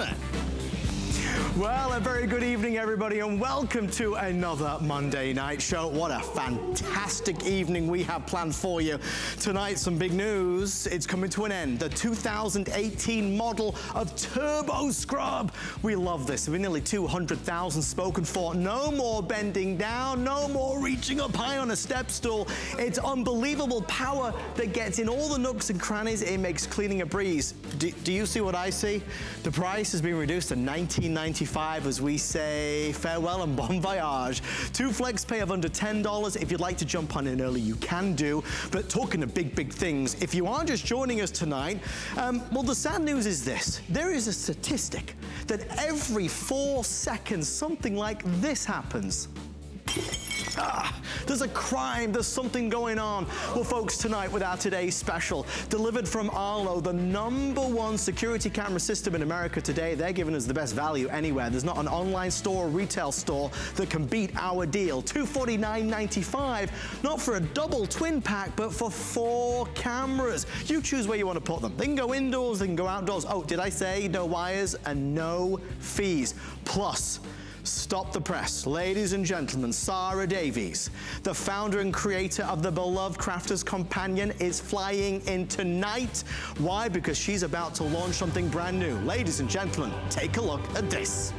minute. Well, a very good evening, everybody, and welcome to another Monday Night Show. What a fantastic evening we have planned for you. Tonight, some big news. It's coming to an end. The 2018 model of Turbo Scrub. We love this. We're nearly 200,000 spoken for. No more bending down. No more reaching up high on a step stool. It's unbelievable power that gets in all the nooks and crannies. It makes cleaning a breeze. Do, do you see what I see? The price has been reduced to 19.95 as we say farewell and bon voyage. Two flex pay of under $10. If you'd like to jump on in early, you can do. But talking of big, big things, if you are just joining us tonight, um, well, the sad news is this. There is a statistic that every four seconds, something like this happens. Ah, there's a crime, there's something going on. Well, folks, tonight with our today's special, delivered from Arlo, the number one security camera system in America today. They're giving us the best value anywhere. There's not an online store or retail store that can beat our deal. $249.95, not for a double twin pack, but for four cameras. You choose where you want to put them. They can go indoors, they can go outdoors. Oh, did I say no wires and no fees? Plus, Stop the press. Ladies and gentlemen, Sarah Davies, the founder and creator of the beloved Crafter's Companion, is flying in tonight. Why? Because she's about to launch something brand new. Ladies and gentlemen, take a look at this.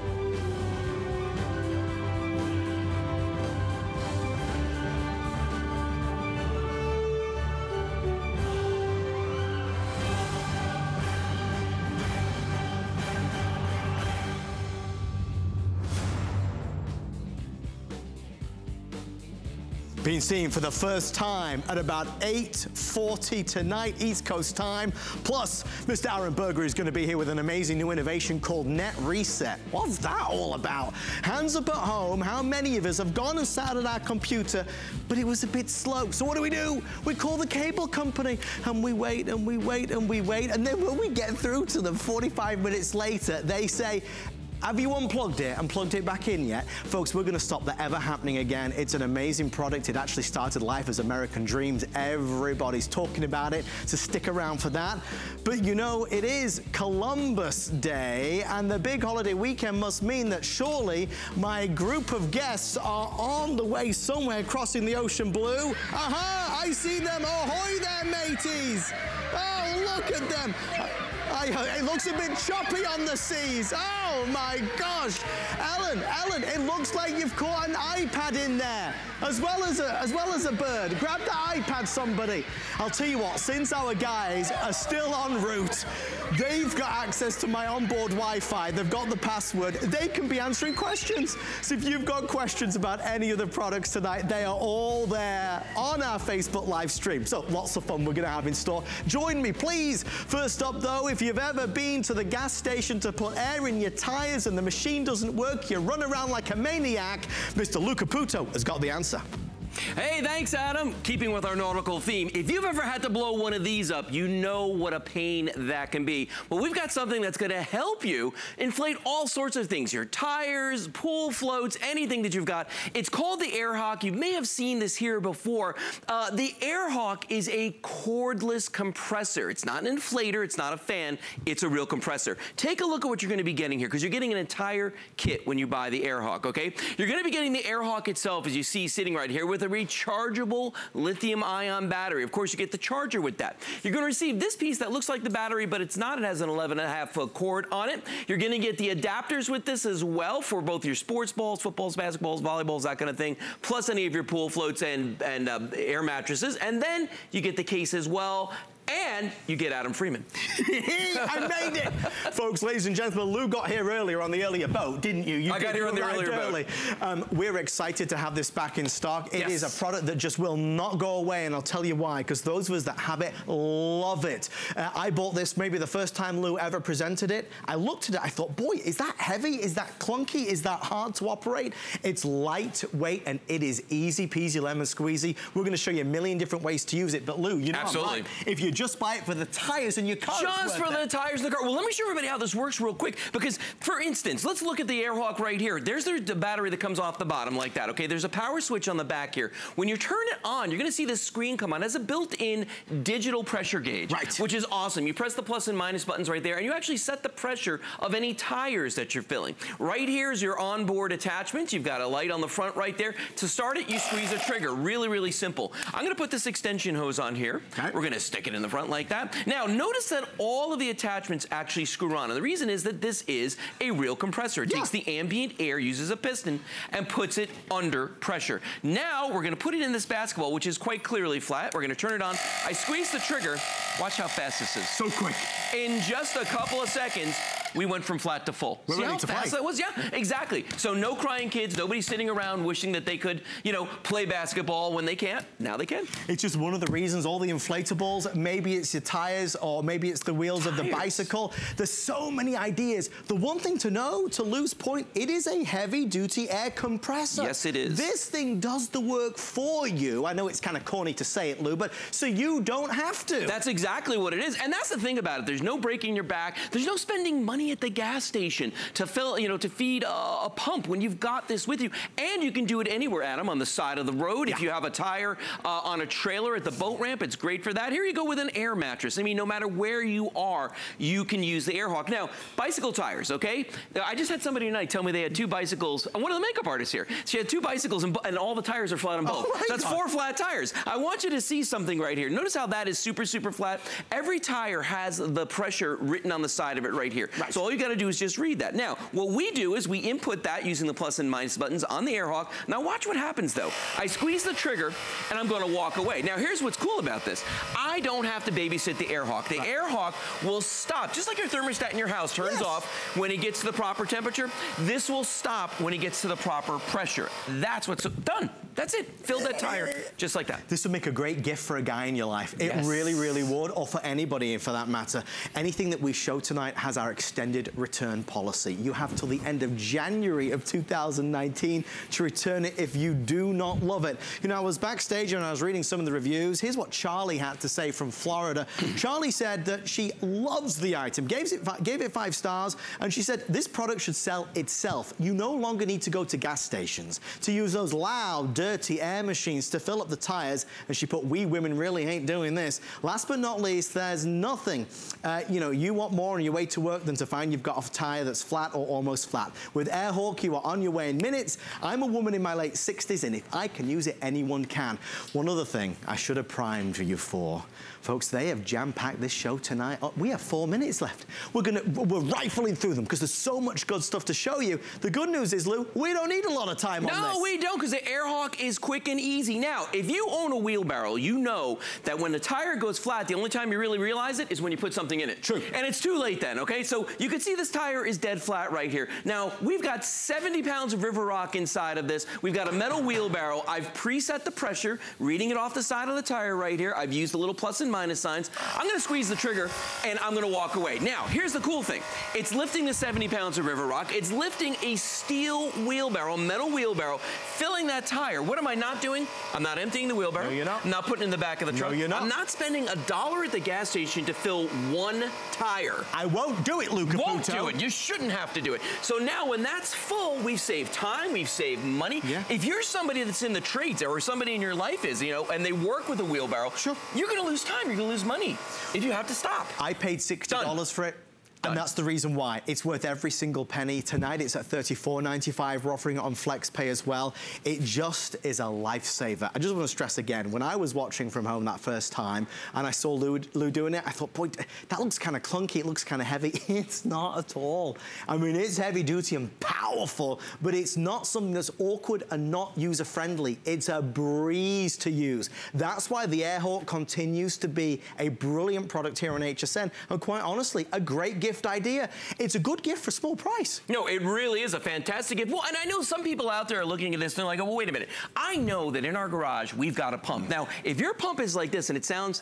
Being seen for the first time at about 8.40 tonight, East Coast time. Plus, Mr. Aaron Berger is going to be here with an amazing new innovation called Net Reset. What's that all about? Hands up at home, how many of us have gone and sat at our computer, but it was a bit slow. So what do we do? We call the cable company and we wait and we wait and we wait. And then when we get through to them 45 minutes later, they say, have you unplugged it and plugged it back in yet? Folks, we're gonna stop that ever happening again. It's an amazing product. It actually started life as American Dreams. Everybody's talking about it, so stick around for that. But you know, it is Columbus Day, and the big holiday weekend must mean that surely my group of guests are on the way somewhere crossing the ocean blue. Aha, I see them. Ahoy there, mateys. Oh, look at them. It looks a bit choppy on the seas. Oh my gosh. Ellen, Ellen, it looks like you've caught an iPad in there, as well as a, as well as a bird. Grab the iPad, somebody. I'll tell you what, since our guys are still en route, they've got access to my onboard Wi-Fi. They've got the password. They can be answering questions. So if you've got questions about any of the products tonight, they are all there on our Facebook live stream. So lots of fun we're gonna have in store. Join me, please. First up though, if you've ever been to the gas station to put air in your tires and the machine doesn't work, you run around like a maniac, Mr. Luca Puto has got the answer. Hey, thanks, Adam. Keeping with our nautical theme, if you've ever had to blow one of these up, you know what a pain that can be. Well, we've got something that's gonna help you inflate all sorts of things, your tires, pool floats, anything that you've got. It's called the AirHawk. You may have seen this here before. Uh, the AirHawk is a cordless compressor. It's not an inflator, it's not a fan, it's a real compressor. Take a look at what you're gonna be getting here, because you're getting an entire kit when you buy the AirHawk, okay? You're gonna be getting the AirHawk itself, as you see sitting right here, with with a rechargeable lithium ion battery. Of course, you get the charger with that. You're gonna receive this piece that looks like the battery, but it's not. It has an 11 and a half foot cord on it. You're gonna get the adapters with this as well for both your sports balls, footballs, basketballs, volleyballs, that kind of thing, plus any of your pool floats and, and uh, air mattresses. And then you get the case as well and you get Adam Freeman. I made it! Folks, ladies and gentlemen, Lou got here earlier on the earlier boat, didn't you? you I got here on the earlier early. boat. Um, we're excited to have this back in stock. It yes. is a product that just will not go away, and I'll tell you why, because those of us that have it love it. Uh, I bought this maybe the first time Lou ever presented it. I looked at it, I thought, boy, is that heavy? Is that clunky? Is that hard to operate? It's lightweight, and it is easy peasy lemon squeezy. We're gonna show you a million different ways to use it, but Lou, you know what? Absolutely. If you just buy it for the tires in your car. Just for the tires in the car. Well, let me show everybody how this works real quick. Because, for instance, let's look at the Airhawk right here. There's the battery that comes off the bottom like that, okay? There's a power switch on the back here. When you turn it on, you're gonna see this screen come on. It has a built-in digital pressure gauge. Right. Which is awesome. You press the plus and minus buttons right there, and you actually set the pressure of any tires that you're filling. Right here is your onboard attachment. You've got a light on the front right there. To start it, you squeeze a trigger. Really, really simple. I'm gonna put this extension hose on here. Okay. We're gonna stick it in the front like that. Now, notice that all of the attachments actually screw on. And the reason is that this is a real compressor. It yeah. takes the ambient air, uses a piston, and puts it under pressure. Now, we're gonna put it in this basketball, which is quite clearly flat. We're gonna turn it on. I squeeze the trigger. Watch how fast this is. So quick. In just a couple of seconds, we went from flat to full. We're See how fast play. that was? Yeah, exactly. So no crying kids, nobody sitting around wishing that they could, you know, play basketball when they can't. Now they can. It's just one of the reasons all the inflatables, maybe it's your tires or maybe it's the wheels tires. of the bicycle. There's so many ideas. The one thing to know, to Lou's point, it is a heavy duty air compressor. Yes, it is. This thing does the work for you. I know it's kind of corny to say it, Lou, but so you don't have to. That's exactly what it is. And that's the thing about it. There's no breaking your back. There's no spending money at the gas station to fill, you know, to feed a, a pump when you've got this with you. And you can do it anywhere, Adam, on the side of the road. Yeah. If you have a tire uh, on a trailer at the boat ramp, it's great for that. Here you go with an air mattress. I mean, no matter where you are, you can use the Airhawk. Now, bicycle tires, okay? I just had somebody tonight tell me they had two bicycles. I'm one of the makeup artists here. She had two bicycles and, and all the tires are flat on both. Oh that's God. four flat tires. I want you to see something right here. Notice how that is super, super flat. Every tire has the pressure written on the side of it right here. Right. So all you got to do is just read that. Now, what we do is we input that using the plus and minus buttons on the Airhawk. Now watch what happens though. I squeeze the trigger and I'm gonna walk away. Now here's what's cool about this. I don't have to babysit the Airhawk. The Airhawk will stop, just like your thermostat in your house turns yes. off when it gets to the proper temperature. This will stop when it gets to the proper pressure. That's what's done. That's it. Fill that tire just like that. This would make a great gift for a guy in your life. It yes. really, really would, or for anybody for that matter. Anything that we show tonight has our extended return policy. You have till the end of January of 2019 to return it if you do not love it. You know, I was backstage and I was reading some of the reviews. Here's what Charlie had to say from Florida. Charlie said that she loves the item, gave it, gave it five stars, and she said this product should sell itself. You no longer need to go to gas stations to use those loud, dirty air machines to fill up the tires. And she put, we women really ain't doing this. Last but not least, there's nothing, uh, you know, you want more on your way to work than to find you've got a tire that's flat or almost flat. With Airhawk, you are on your way in minutes. I'm a woman in my late 60s, and if I can use it, anyone can. One other thing I should have primed you for. Folks, they have jam-packed this show tonight. Oh, we have four minutes left. We're gonna, we're rifling through them because there's so much good stuff to show you. The good news is, Lou, we don't need a lot of time no, on this. No, we don't because the Airhawk is quick and easy. Now, if you own a wheelbarrow, you know that when the tire goes flat, the only time you really realize it is when you put something in it. True. And it's too late then, okay? So you can see this tire is dead flat right here. Now, we've got 70 pounds of River Rock inside of this. We've got a metal wheelbarrow. I've preset the pressure, reading it off the side of the tire right here. I've used the little plus and minus signs. I'm gonna squeeze the trigger and I'm gonna walk away. Now, here's the cool thing. It's lifting the 70 pounds of River Rock. It's lifting a steel wheelbarrow, metal wheelbarrow, filling that tire. What am I not doing? I'm not emptying the wheelbarrow. No, you're not. I'm not putting it in the back of the truck. No, you're not. I'm not spending a dollar at the gas station to fill one tire. I won't do it, Luca Won't do it. You shouldn't have to do it. So now when that's full, we've saved time, we've saved money. Yeah. If you're somebody that's in the trades or somebody in your life is, you know, and they work with a wheelbarrow, sure. you're gonna lose time, you're gonna lose money if you have to stop. I paid $60 Done. for it. And that's the reason why. It's worth every single penny. Tonight it's at $34.95. We're offering it on FlexPay as well. It just is a lifesaver. I just want to stress again, when I was watching from home that first time and I saw Lou, Lou doing it, I thought, boy, that looks kind of clunky. It looks kind of heavy. It's not at all. I mean, it's heavy duty and powerful, but it's not something that's awkward and not user-friendly. It's a breeze to use. That's why the Airhawk continues to be a brilliant product here on HSN and quite honestly, a great gift gift idea. It's a good gift for small price. No, it really is a fantastic gift. Well, and I know some people out there are looking at this and they're like, oh, well, wait a minute. I know that in our garage, we've got a pump. Now, if your pump is like this and it sounds...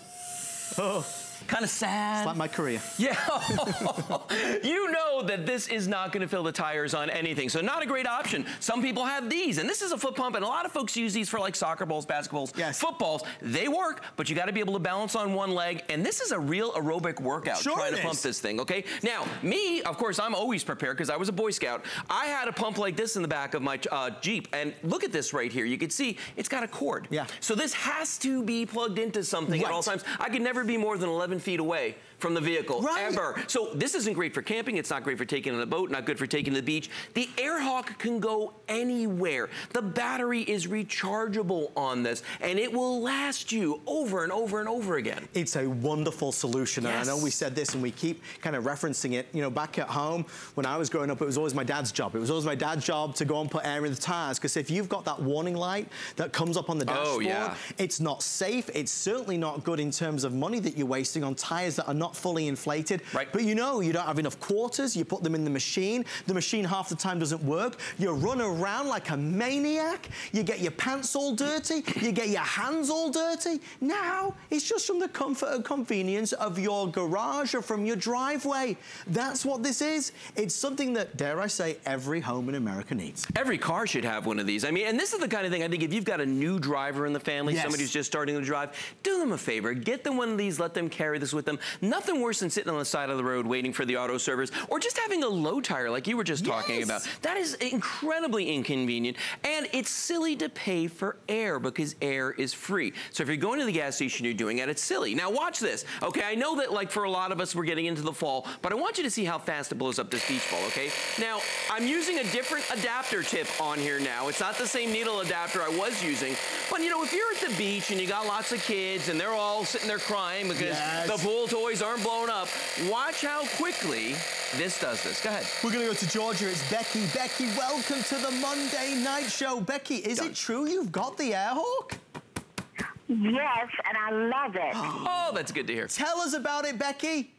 Oh, Kind of sad. It's like my career. Yeah. you know that this is not going to fill the tires on anything. So not a great option. Some people have these, and this is a foot pump, and a lot of folks use these for like soccer balls, basketballs, yes. footballs. They work, but you got to be able to balance on one leg, and this is a real aerobic workout sure trying to pump this thing, okay? Now, me, of course, I'm always prepared because I was a Boy Scout. I had a pump like this in the back of my uh, Jeep, and look at this right here. You can see it's got a cord. Yeah. So this has to be plugged into something right. at all times. I could never be more than 11 feet away from the vehicle, right. ever. So this isn't great for camping. It's not great for taking on a boat, not good for taking to the beach. The Airhawk can go anywhere. The battery is rechargeable on this, and it will last you over and over and over again. It's a wonderful solution, yes. and I know we said this and we keep kind of referencing it. You know, back at home, when I was growing up, it was always my dad's job. It was always my dad's job to go and put air in the tires, because if you've got that warning light that comes up on the dashboard, oh, yeah. it's not safe. It's certainly not good in terms of money that you're wasting on tires that are not fully inflated. Right. But you know, you don't have enough quarters. You put them in the machine. The machine half the time doesn't work. You run around like a maniac. You get your pants all dirty. You get your hands all dirty. Now, it's just from the comfort and convenience of your garage or from your driveway. That's what this is. It's something that, dare I say, every home in America needs. Every car should have one of these. I mean, and this is the kind of thing I think if you've got a new driver in the family, yes. somebody who's just starting to drive, do them a favor. Get them one of these, let them carry this with them. Nothing worse than sitting on the side of the road waiting for the auto service or just having a low tire like you were just yes. talking about. That is incredibly inconvenient and it's silly to pay for air because air is free. So if you're going to the gas station, you're doing it, it's silly. Now watch this, okay? I know that like for a lot of us, we're getting into the fall, but I want you to see how fast it blows up this beach ball, okay? Now, I'm using a different adapter tip on here now. It's not the same needle adapter I was using, but you know, if you're at the beach and you got lots of kids and they're all sitting there crying because yes. the pool toys aren't blown up, watch how quickly this does this. Go ahead. We're going to go to Georgia. It's Becky. Becky, welcome to the Monday Night Show. Becky, is Done. it true you've got the Airhawk? Yes, and I love it. Oh, that's good to hear. Tell us about it, Becky.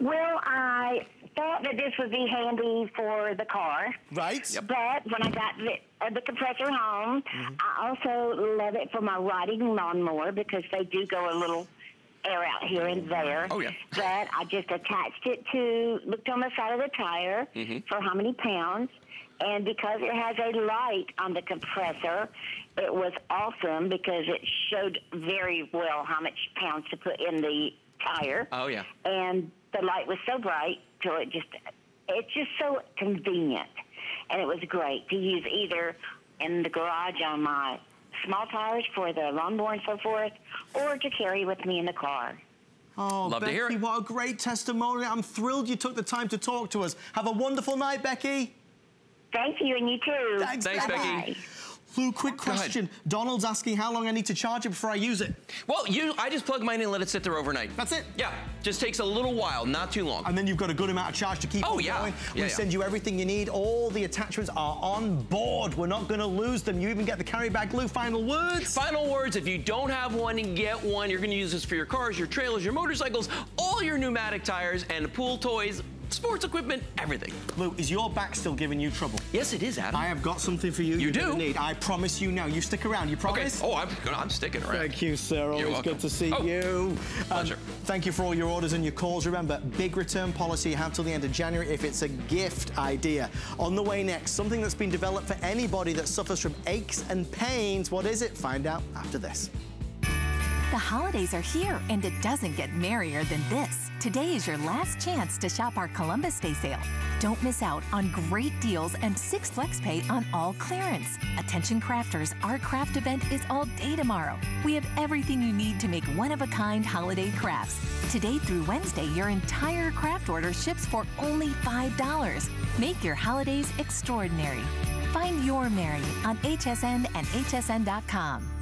Well, I thought that this would be handy for the car. Right. Yep. But when I got the, uh, the compressor home, Mm-hmm. I also love it for my riding lawnmower because they do go a little air out here and there. Oh, yeah. But I just attached it to, looked on the side of the tire Mm-hmm. for how many pounds. And because it has a light on the compressor, it was awesome because it showed very well how much pounds to put in the tire. Oh, yeah. And the light was so bright, so it just, it's just so convenient. And it was great to use either in the garage on my small tires for the lawnmower and so forth, or to carry with me in the car. Oh, Love to Becky, hear it. what a great testimony. I'm thrilled you took the time to talk to us. Have a wonderful night, Becky. Thank you, and you too. Thanks, Thanks, Becky. Bye. Lou, quick oh, question. Donald's asking how long I need to charge it before I use it. Well, you, I just plug mine in and let it sit there overnight. That's it? Yeah, just takes a little while, not too long. And then you've got a good amount of charge to keep Oh, yeah. going. Yeah, we yeah. send you everything you need. All the attachments are on board. We're not going to lose them. You even get the carry bag. Lou, final words? Final words, if you don't have one, get one. You're gonna use this for your cars, your trailers, your motorcycles, all your pneumatic tires, and pool toys, sports equipment, everything. Lou, is your back still giving you trouble? Yes, it is, Adam. I have got something for you. You you're do? Need. I promise you now. You stick around. You okay. promise? Oh, I'm, gonna- I'm sticking around. Thank you, sir. Always welcome. good to see Oh, you. Um, pleasure. thank you for all your orders and your calls. Remember, big return policy you have till the end of January if it's a gift idea. On the way next, something that's been developed for anybody that suffers from aches and pains. What is it? Find out after this. The holidays are here, and it doesn't get merrier than this. Today is your last chance to shop our Columbus Day sale. Don't miss out on great deals and six flex pay on all clearance. Attention crafters, our craft event is all day tomorrow. We have everything you need to make one of a kind holiday crafts. Today through Wednesday, your entire craft order ships for only $5. Make your holidays extraordinary. Find your merry on HSN and HSN.com.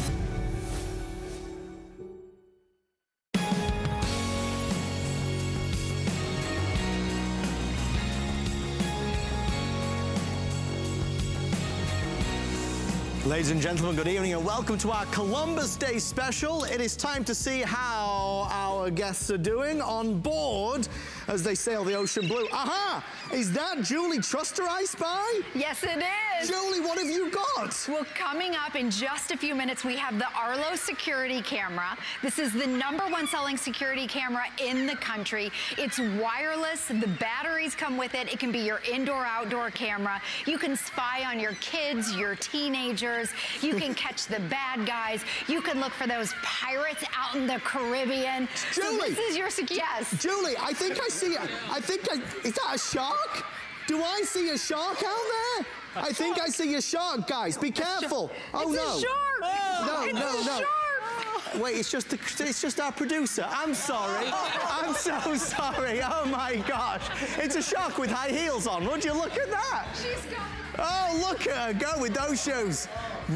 Ladies and gentlemen, good evening and welcome to our Columbus Day special. It is time to see how our guests are doing on board as they sail the ocean blue. Aha! Is that Julie Truster I spy? Yes, it is. Julie, what have you got? Well, coming up in just a few minutes, we have the Arlo security camera. This is the number one selling security camera in the country. It's wireless. The batteries come with it. It can be your indoor-outdoor camera. You can spy on your kids, your teenagers, you can catch the bad guys. You can look for those pirates out in the Caribbean. Julie! So this is your, yes. Julie, I think I see, I think I, is that a shark? Do I see a shark out there? A I think I see a shark, guys. Be careful. Oh, it's no. A shark. No, it's no, a no. Shark. Wait, it's just the, it's just our producer. I'm sorry. I'm so sorry. Oh my gosh. It's a shark with high heels on. Would you look at that? She's got Oh, look at her go with those shoes.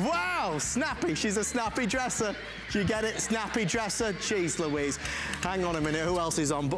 Wow, snappy. She's a snappy dresser. Do you get it? Snappy dresser. Jeez Louise. Hang on a minute. Who else is on?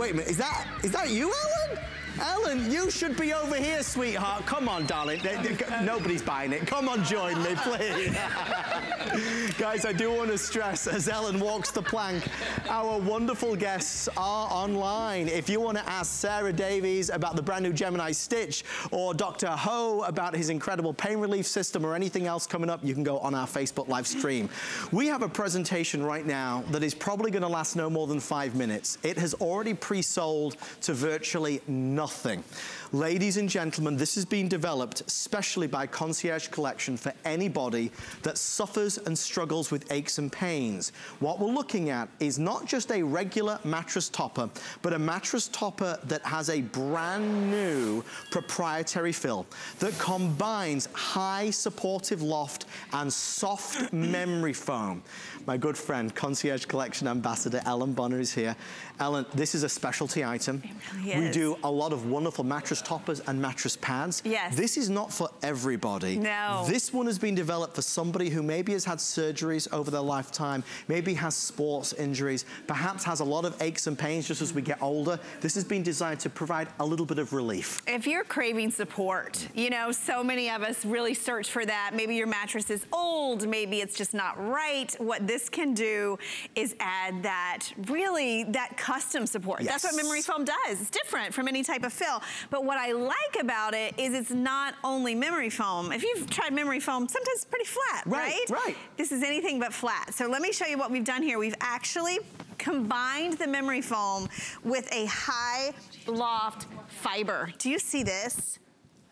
Wait a minute. Is that is that you, Ellen? Ellen, you should be over here, sweetheart. Come on, darling. Nobody's buying it. Come on, join me, please. Guys, I do want to stress, as Ellen walks the plank, our wonderful guests are online. If you want to ask Sarah Davies about the brand new Gemini Stitch or Dr. Ho about his incredible pain relief system or anything else coming up, you can go on our Facebook live stream. We have a presentation right now that is probably going to last no more than five minutes. It has already pre-sold to virtually nothing nothing. Ladies and gentlemen, this has been developed specially by Concierge Collection for anybody that suffers and struggles with aches and pains. What we're looking at is not just a regular mattress topper, but a mattress topper that has a brand new proprietary fill that combines high supportive loft and soft memory foam. My good friend, Concierge Collection Ambassador Ellen Bonner is here. Ellen, this is a specialty item. Really we do a lot of wonderful mattress toppers and mattress pads. Yes. This is not for everybody. No. This one has been developed for somebody who maybe has had surgeries over their lifetime, maybe has sports injuries, perhaps has a lot of aches and pains just as we get older. This has been designed to provide a little bit of relief. If you're craving support, you know, so many of us really search for that. Maybe your mattress is old, maybe it's just not right. What this can do is add that, really, that custom support. Yes. That's what memory foam does. It's different from any type of fill. But what I like about it is it's not only memory foam. If you've tried memory foam, sometimes it's pretty flat, right? Right, right. This is anything but flat. So let me show you what we've done here. We've actually combined the memory foam with a high loft fiber. Do you see this?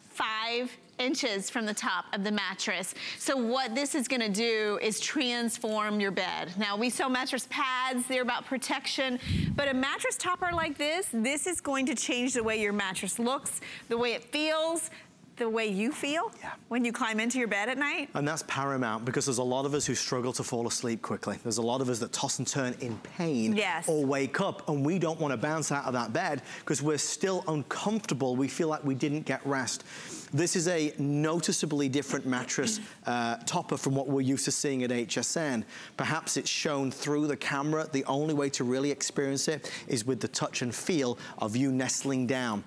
Five inches from the top of the mattress. So what this is gonna do is transform your bed. Now we sell mattress pads, they're about protection, but a mattress topper like this, this is going to change the way your mattress looks, the way it feels, the way you feel yeah. when you climb into your bed at night. And that's paramount because there's a lot of us who struggle to fall asleep quickly. There's a lot of us that toss and turn in pain yes. or wake up and we don't want to bounce out of that bed because we're still uncomfortable. We feel like we didn't get rest. This is a noticeably different mattress uh, topper from what we're used to seeing at HSN. Perhaps it's shown through the camera. The only way to really experience it is with the touch and feel of you nestling down.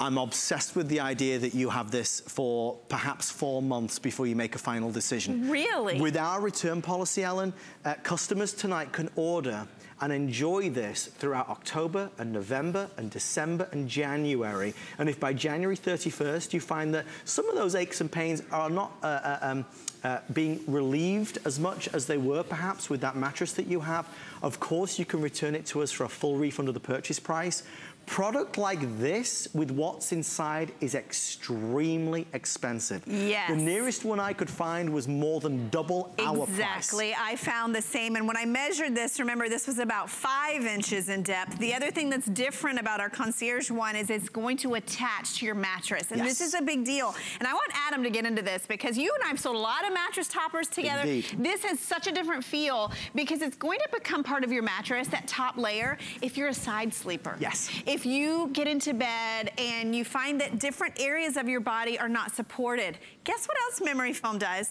I'm obsessed with the idea that you have this for perhaps four months before you make a final decision. Really? With our return policy, Ellen, uh, customers tonight can order and enjoy this throughout October and November and December and January. And if by January 31st you find that some of those aches and pains are not uh, uh, um, uh, being relieved as much as they were perhaps with that mattress that you have, of course you can return it to us for a full refund of the purchase price. Product like this with what's inside is extremely expensive. Yes. The nearest one I could find was more than double our price. Exactly. I found the same. And when I measured this, remember this was about five inches in depth. The other thing that's different about our concierge one is it's going to attach to your mattress. And yes. this is a big deal. And I want Adam to get into this because you and I have sold a lot of mattress toppers together. Indeed. This has such a different feel because it's going to become part of your mattress, that top layer, if you're a side sleeper. Yes. If if you get into bed and you find that different areas of your body are not supported, guess what else memory foam does?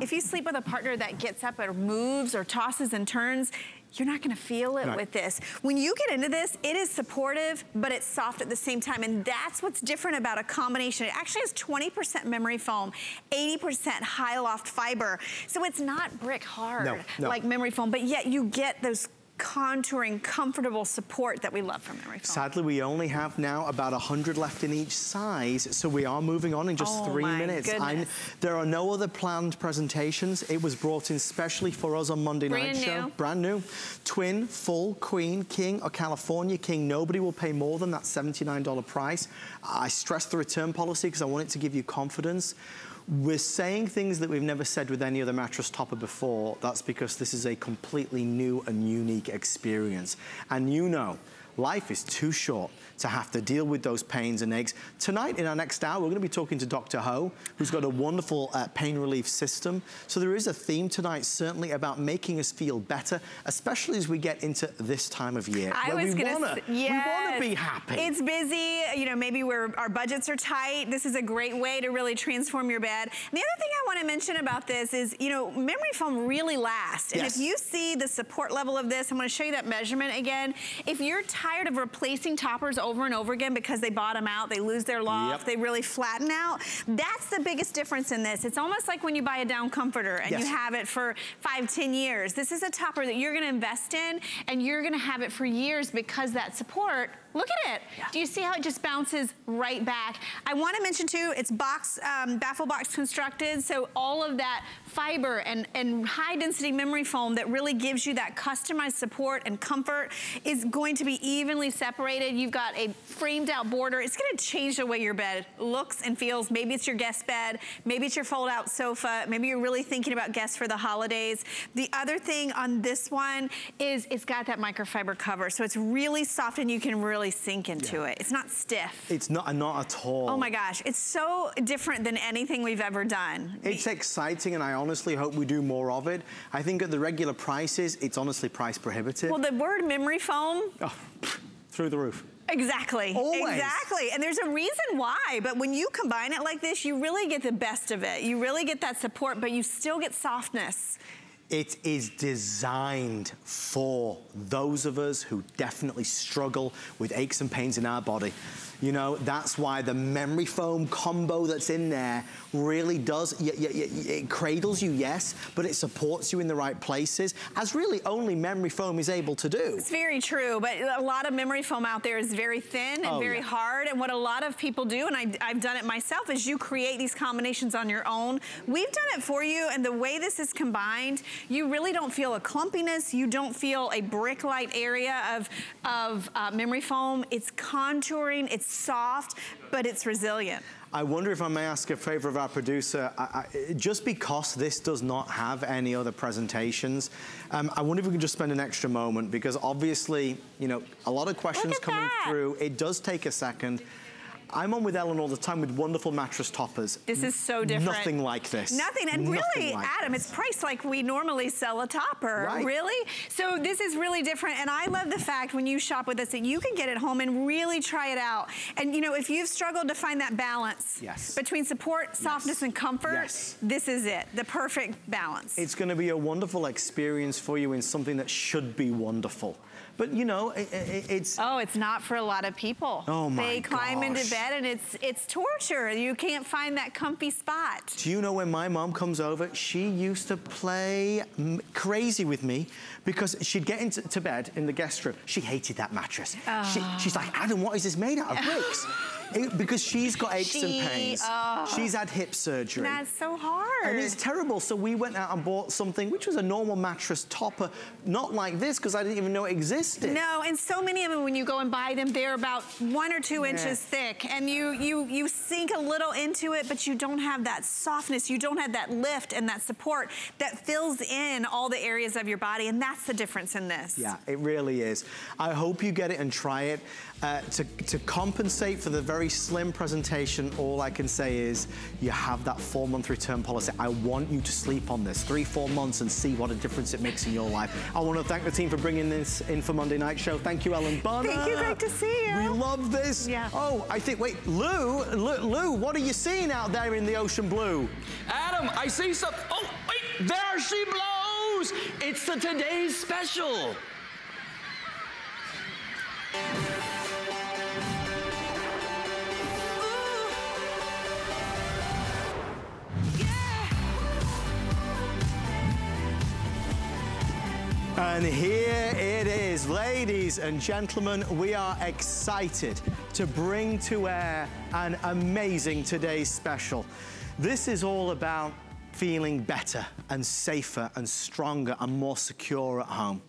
If you sleep with a partner that gets up or moves or tosses and turns, you're not gonna feel it Right. with this. When you get into this, it is supportive, but it's soft at the same time. And that's what's different about a combination. It actually has 20% memory foam, 80% high loft fiber. So it's not brick hard No, no. like memory foam, but yet you get those contouring, comfortable support that we love from memory foam. Sadly, we only have now about 100 left in each size, so we are moving on in just Oh, three minutes. I'm- there are no other planned presentations. It was brought in specially for us on Monday Brand Night Show. new. Brand new. Twin, full, queen, king, or California king. Nobody will pay more than that $79 price. I stress the return policy because I want it to give you confidence. We're saying things that we've never said with any other mattress topper before. That's because this is a completely new and unique experience. And you know, life is too short to have to deal with those pains and aches. Tonight, in our next hour, we're going to be talking to Dr. Ho, who's got a wonderful uh, pain relief system. So there is a theme tonight, certainly, about making us feel better, especially as we get into this time of year. I where was we gonna wanna, s- we wanna be happy. It's busy, you know, maybe we're, our budgets are tight. This is a great way to really transform your bed. And the other thing I wanna mention about this is, you know, memory foam really lasts. And Yes. if you see the support level of this, I'm gonna show you that measurement again. If you're tired of replacing toppers over and over again because they bottom out, they lose their loft, Yep. they really flatten out, that's the biggest difference in this. It's almost like when you buy a down comforter and you have it for five, ten years. This is a topper that you're gonna invest in and you're gonna have it for years because that support, look at it. Do you see how it just bounces right back? I wanna mention too, it's box, um, baffle box constructed, so all of that fiber and, and high density memory foam that really gives you that customized support and comfort is going to be evenly separated. You've got a framed out border. It's gonna change the way your bed looks and feels. Maybe it's your guest bed, maybe it's your fold out sofa, maybe you're really thinking about guests for the holidays. The other thing on this one is it's got that microfiber cover, so it's really soft and you can really sink into it. It's not stiff. It's not, uh, not at all. Oh my gosh, it's so different than anything we've ever done. It's exciting, and I honestly hope we do more of it. I think at the regular prices, it's honestly price prohibitive. Well, the word memory foam oh, through the roof. Exactly. Always. Exactly. And there's a reason why, but when you combine it like this, you really get the best of it. You really get that support, but you still get softness. It is designed for those of us who definitely struggle with aches and pains in our body. You know, that's why the memory foam combo that's in there really does, it cradles you, yes, but it supports you in the right places, as really only memory foam is able to do. It's very true, but a lot of memory foam out there is very thin and Oh, very yeah. hard. And what a lot of people do, and I, I've done it myself, is you create these combinations on your own. We've done it for you, and the way this is combined, you really don't feel a clumpiness. You don't feel a brick-like area of, of uh, memory foam. It's contouring, it's soft, but it's resilient. I wonder if I may ask a favor of our producer, I, I, just because this does not have any other presentations, um, I wonder if we can just spend an extra moment because obviously, you know, a lot of questions coming that. through. It does take a second. I'm on with Ellen all the time with wonderful mattress toppers. This is so different. Nothing like this. Nothing, and Nothing really, like Adam, this. it's priced like we normally sell a topper. Right. Really? So this is really different, and I love the fact when you shop with us that you can get it home and really try it out. And you know, if you've struggled to find that balance Yes. between support, softness, and comfort, Yes. this is it, the perfect balance. It's going to be a wonderful experience for you in something that should be wonderful. But you know, it, it, it's Oh, it's not for a lot of people. Oh, my They climb into bed and it's it's torture. You can't find that comfy spot. Do you know when my mom comes over, she used to play crazy with me because she'd get into bed in the guest room. She hated that mattress. She, ah. she's like, Adam, what is this made out of bricks? It- because she's got aches She- and pains. oh. She's had hip surgery. That's so hard. and it's terrible. So we went out and bought something which was a normal mattress topper, not like this because I didn't even know it existed. No, and so many of them, when you go and buy them, they're about one or two Yeah. inches thick, and you you you sink a little into it, but you don't have that softness, you don't have that lift and that support that fills in all the areas of your body, and that's the difference in this. Yeah, it really is. I hope you get it and try it. Uh, to, to compensate for the very slim presentation, all I can say is you have that four month return policy. I want you to sleep on this three, four months and see what a difference it makes in your life. I want to thank the team for bringing this in for Monday Night Show. Thank you, Ellen Bonner. Thank you, great to see you. We love this. Yeah. Oh, I think, wait, Lou, Lou, Lou, what are you seeing out there in the ocean blue? Adam, I see something. Oh, wait, there she blows. News. It's the today's special. And here it is, ladies and gentlemen, we are excited to bring to air an amazing today's special. This is all about feeling better and safer and stronger and more secure at home.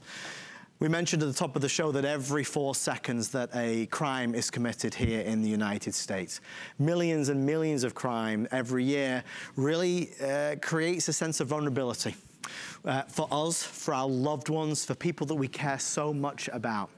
We mentioned at the top of the show that every four seconds that a crime is committed here in the United States. Millions and millions of crime every year really uh, creates a sense of vulnerability uh, for us, for our loved ones, for people that we care so much about.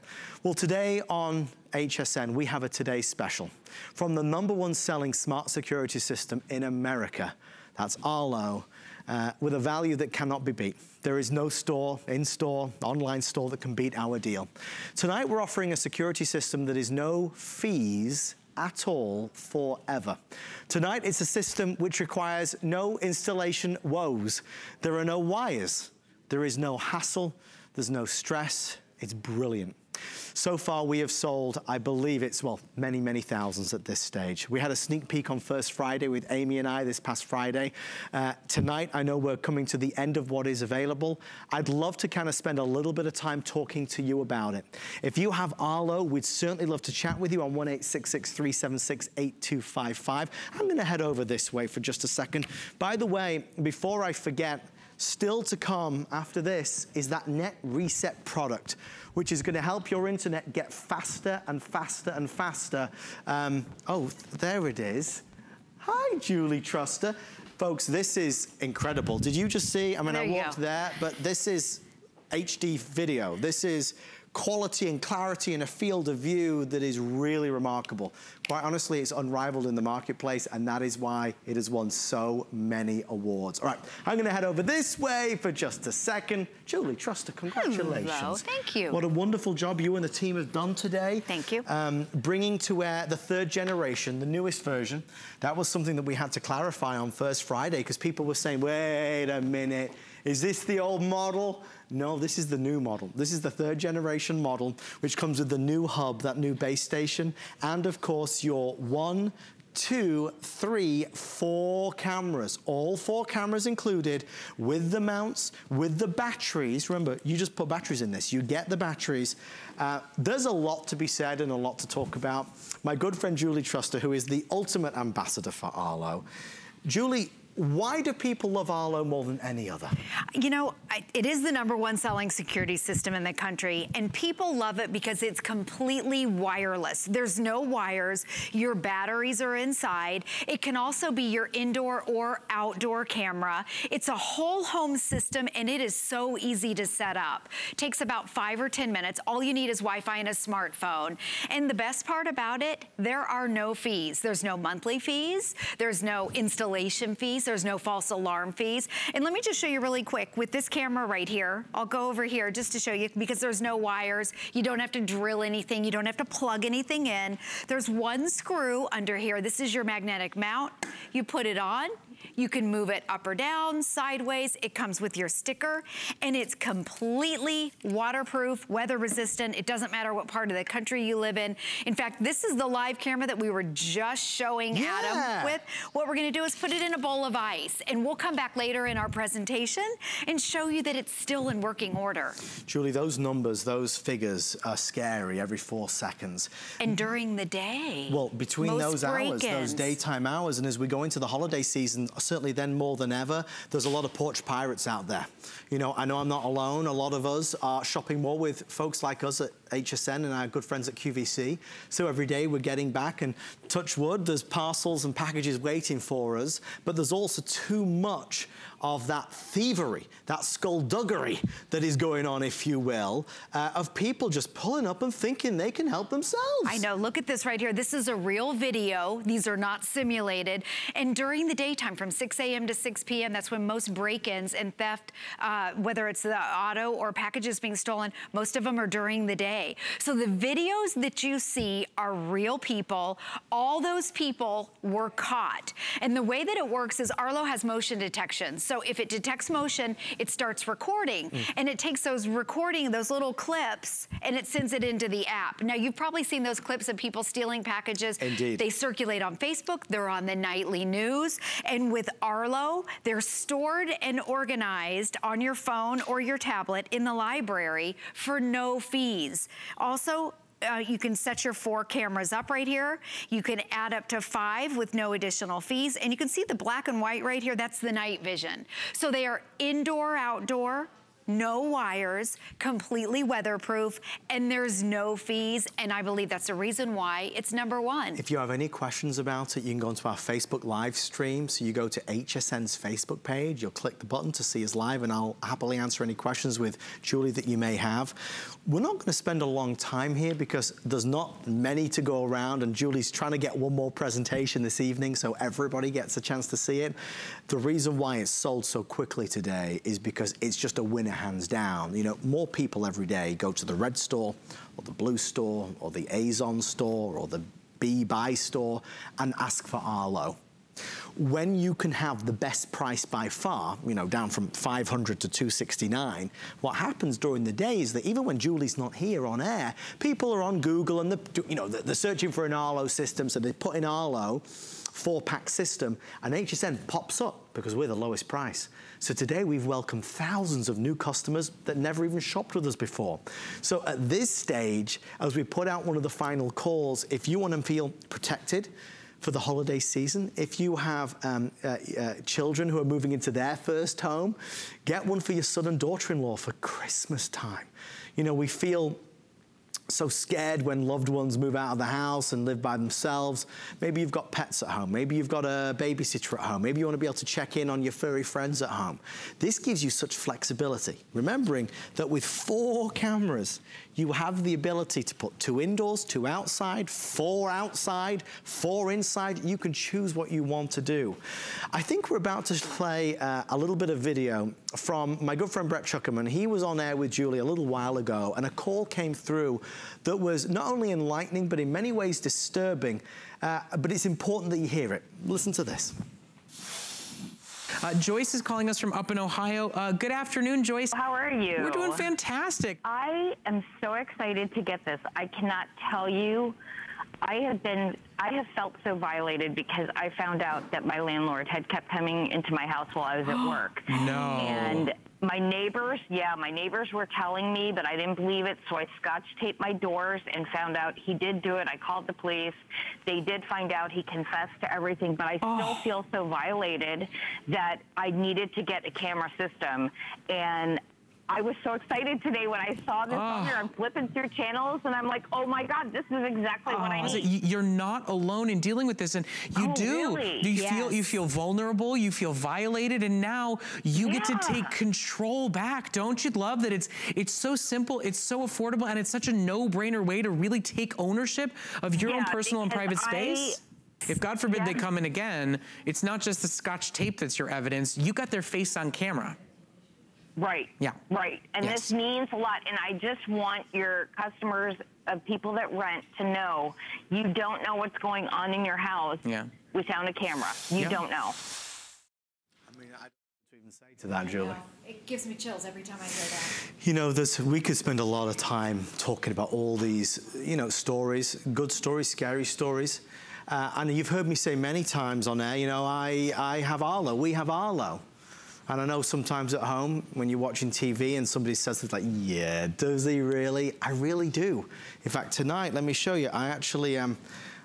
Well, today on HSN, we have a Today Special from the number one selling smart security system in America. That's Arlo, uh, with a value that cannot be beat. There is no store, in-store, online store that can beat our deal. Tonight, we're offering a security system that is no fees at all forever. Tonight, it's a system which requires no installation woes. There are no wires. There is no hassle. There's no stress. It's brilliant. So far, we have sold, I believe it's, well, many, many thousands at this stage. We had a sneak peek on First Friday with Amy and I this past Friday. Uh, tonight, I know we're coming to the end of what is available. I'd love to kind of spend a little bit of time talking to you about it. If you have Arlo, we'd certainly love to chat with you on 1-866-376-8255. I'm gonna head over this way for just a second. By the way, before I forget, Still to come after this is that Net Reset product, which is gonna help your internet get faster and faster and faster. Um, oh, there it is. Hi, Julie Truster. Folks, this is incredible. Did you just see? I mean, There I walked go. there, but this is HD video. This is quality and clarity in a field of view that is really remarkable. Quite honestly, it's unrivaled in the marketplace, and that is why it has won so many awards. All right, I'm gonna head over this way for just a second. Julie Truster, congratulations. Hello, thank you. What a wonderful job you and the team have done today. Thank you. Um, bringing to air the third generation, the newest version. That was something that we had to clarify on First Friday because people were saying, wait a minute, is this the old model? No, this is the new model. This is the third generation model, which comes with the new hub, that new base station, and of course your one, two, three, four cameras. All four cameras included with the mounts, with the batteries. Remember, you just put batteries in this. You get the batteries. Uh, there's a lot to be said and a lot to talk about. My good friend Julie Truster, who is the ultimate ambassador for Arlo. Julie, why do people love Arlo more than any other? You know, it is the number one selling security system in the country, and people love it because it's completely wireless. There's no wires. Your batteries are inside. It can also be your indoor or outdoor camera. It's a whole home system, and it is so easy to set up. It Takes about five or 10 minutes. All you need is Wi-Fi and a smartphone. And the best part about it, there are no fees. There's no monthly fees. There's no installation fees. There's no false alarm fees. And let me just show you really quick with this camera right here. I'll go over here just to show you because there's no wires. You don't have to drill anything. You don't have to plug anything in. There's one screw under here. This is your magnetic mount. You put it on. You can move it up or down, sideways. It comes with your sticker and it's completely waterproof, weather resistant. It doesn't matter what part of the country you live in. In fact, this is the live camera that we were just showing Yeah. Adam with. What we're gonna do is put it in a bowl of ice and we'll come back later in our presentation and show you that it's still in working order. Julie, those numbers, those figures are scary every four seconds. And during the day. Well, between those hours, those daytime hours, and as we go into the holiday season, certainly then more than ever, there's a lot of porch pirates out there. You know, I know I'm not alone. A lot of us are shopping more with folks like us at HSN and our good friends at QVC. So every day we're getting back and touch wood, there's parcels and packages waiting for us, but there's also too much of that thievery, that skullduggery that is going on, if you will, uh, of people just pulling up and thinking they can help themselves. I know, look at this right here. This is a real video. These are not simulated. And during the daytime from 6 a.m. to 6 p.m., that's when most break-ins and theft, uh, whether it's the auto or packages being stolen, most of them are during the day. Day. So the videos that you see are real people. All those people were caught. And the way that it works is Arlo has motion detection. So if it detects motion, it starts recording. Mm. And it takes those recording, those little clips, and it sends it into the app. Now, you've probably seen those clips of people stealing packages. Indeed. They circulate on Facebook. They're on the nightly news. And with Arlo, they're stored and organized on your phone or your tablet in the library for no fees. Also, uh, you can set your four cameras up right here. You can add up to five with no additional fees. And you can see the black and white right here. That's the night vision. So they are indoor, outdoor, no wires, completely weatherproof, and there's no fees. And I believe that's the reason why it's number one. If you have any questions about it, you can go onto our Facebook live stream. So you go to HSN's Facebook page, you'll click the button to see us live, and I'll happily answer any questions with Julie that you may have. We're not going to spend a long time here because there's not many to go around, and Julie's trying to get one more presentation this evening so everybody gets a chance to see it. The reason why it's sold so quickly today is because it's just a winner hands down. You know, more people every day go to the red store or the blue store or the Amazon store or the Best Buy store and ask for Arlo when you can have the best price by far, you know, down from 500 to 269, what happens during the day is that even when Julie's not here on air, people are on Google and, the, you know, they're searching for an Arlo system, so they put in Arlo, four-pack system, and HSN pops up because we're the lowest price. So today we've welcomed thousands of new customers that never even shopped with us before. So at this stage, as we put out one of the final calls, if you want to feel protected, for the holiday season. If you have um, uh, uh, children who are moving into their first home, get one for your son and daughter-in-law for Christmas time. You know, we feel so scared when loved ones move out of the house and live by themselves. Maybe you've got pets at home. Maybe you've got a babysitter at home. Maybe you want to be able to check in on your furry friends at home. This gives you such flexibility. Remembering that with four cameras, you have the ability to put two indoors, two outside, four outside, four inside. You can choose what you want to do. I think we're about to play uh, a little bit of video from my good friend Brett Chukerman. He was on air with Julie a little while ago and a call came through that was not only enlightening but in many ways disturbing. Uh, but it's important that you hear it. Listen to this. Uh, Joyce is calling us from up in Ohio. Uh, good afternoon, Joyce. How are you? We're doing fantastic. I am so excited to get this. I cannot tell you. I have been, I have felt so violated because I found out that my landlord had kept coming into my house while I was at work. no. And my neighbors, yeah, my neighbors were telling me, but I didn't believe it. So I scotch taped my doors and found out he did do it. I called the police. They did find out he confessed to everything, but I still oh. feel so violated that I needed to get a camera system. And I was so excited today when I saw this oh. on here. I'm ah. flipping through channels and I'm like, oh my God, this is exactly oh. what I oh. need. You're not alone in dealing with this and you oh, do. Really? Do you yes. feel you feel vulnerable, you feel violated and now you yeah. get to take control back. Don't you love that it's it's so simple, it's so affordable and it's such a no-brainer way to really take ownership of your yeah, own personal and private space? I, if God forbid yeah. they come in again, it's not just the scotch tape that's your evidence. You got their face on camera. Right. Yeah. Right. And yes. this means a lot. And I just want your customers of people that rent to know you don't know what's going on in your house yeah. without a camera. You yeah. don't know. I mean, I don't even say to that, Julie. It gives me chills every time I hear that. You know, this, we could spend a lot of time talking about all these, you know, stories, good stories, scary stories. Uh, and you've heard me say many times on air, you know, I, I have Arlo, we have Arlo. And I know sometimes at home when you're watching TV and somebody says things like, yeah, does he really? I really do. In fact, tonight, let me show you. I actually am,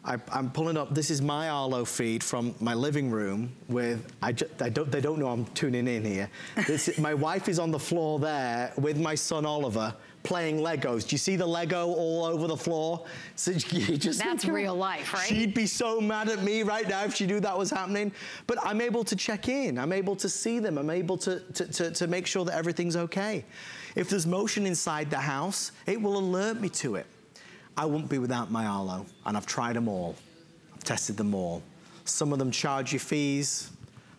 um, I, am pulling up, this is my Arlo feed from my living room with, I, just, I don't, they don't know I'm tuning in here. This, my wife is on the floor there with my son Oliver playing Legos. Do you see the Lego all over the floor? So you just That's real life, right? She'd be so mad at me right now if she knew that was happening. But I'm able to check in. I'm able to see them. I'm able to, to, to, to make sure that everything's okay. If there's motion inside the house, it will alert me to it. I won't be without my Arlo, and I've tried them all. I've tested them all. Some of them charge you fees,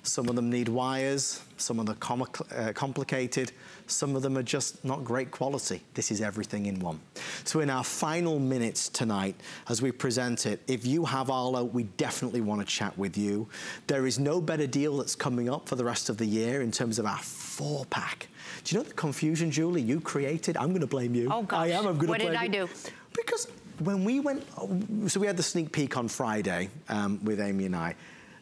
Some of them need wires, some of them are uh, complicated, some of them are just not great quality. This is everything in one. So in our final minutes tonight, as we present it, if you have Arlo, we definitely want to chat with you. There is no better deal that's coming up for the rest of the year in terms of our four pack. Do you know the confusion, Julie, you created? I'm going to blame you. Oh, gosh. I am. I'm going to blame you. What did I do? Because when we went, so we had the sneak peek on Friday um, with Amy and I.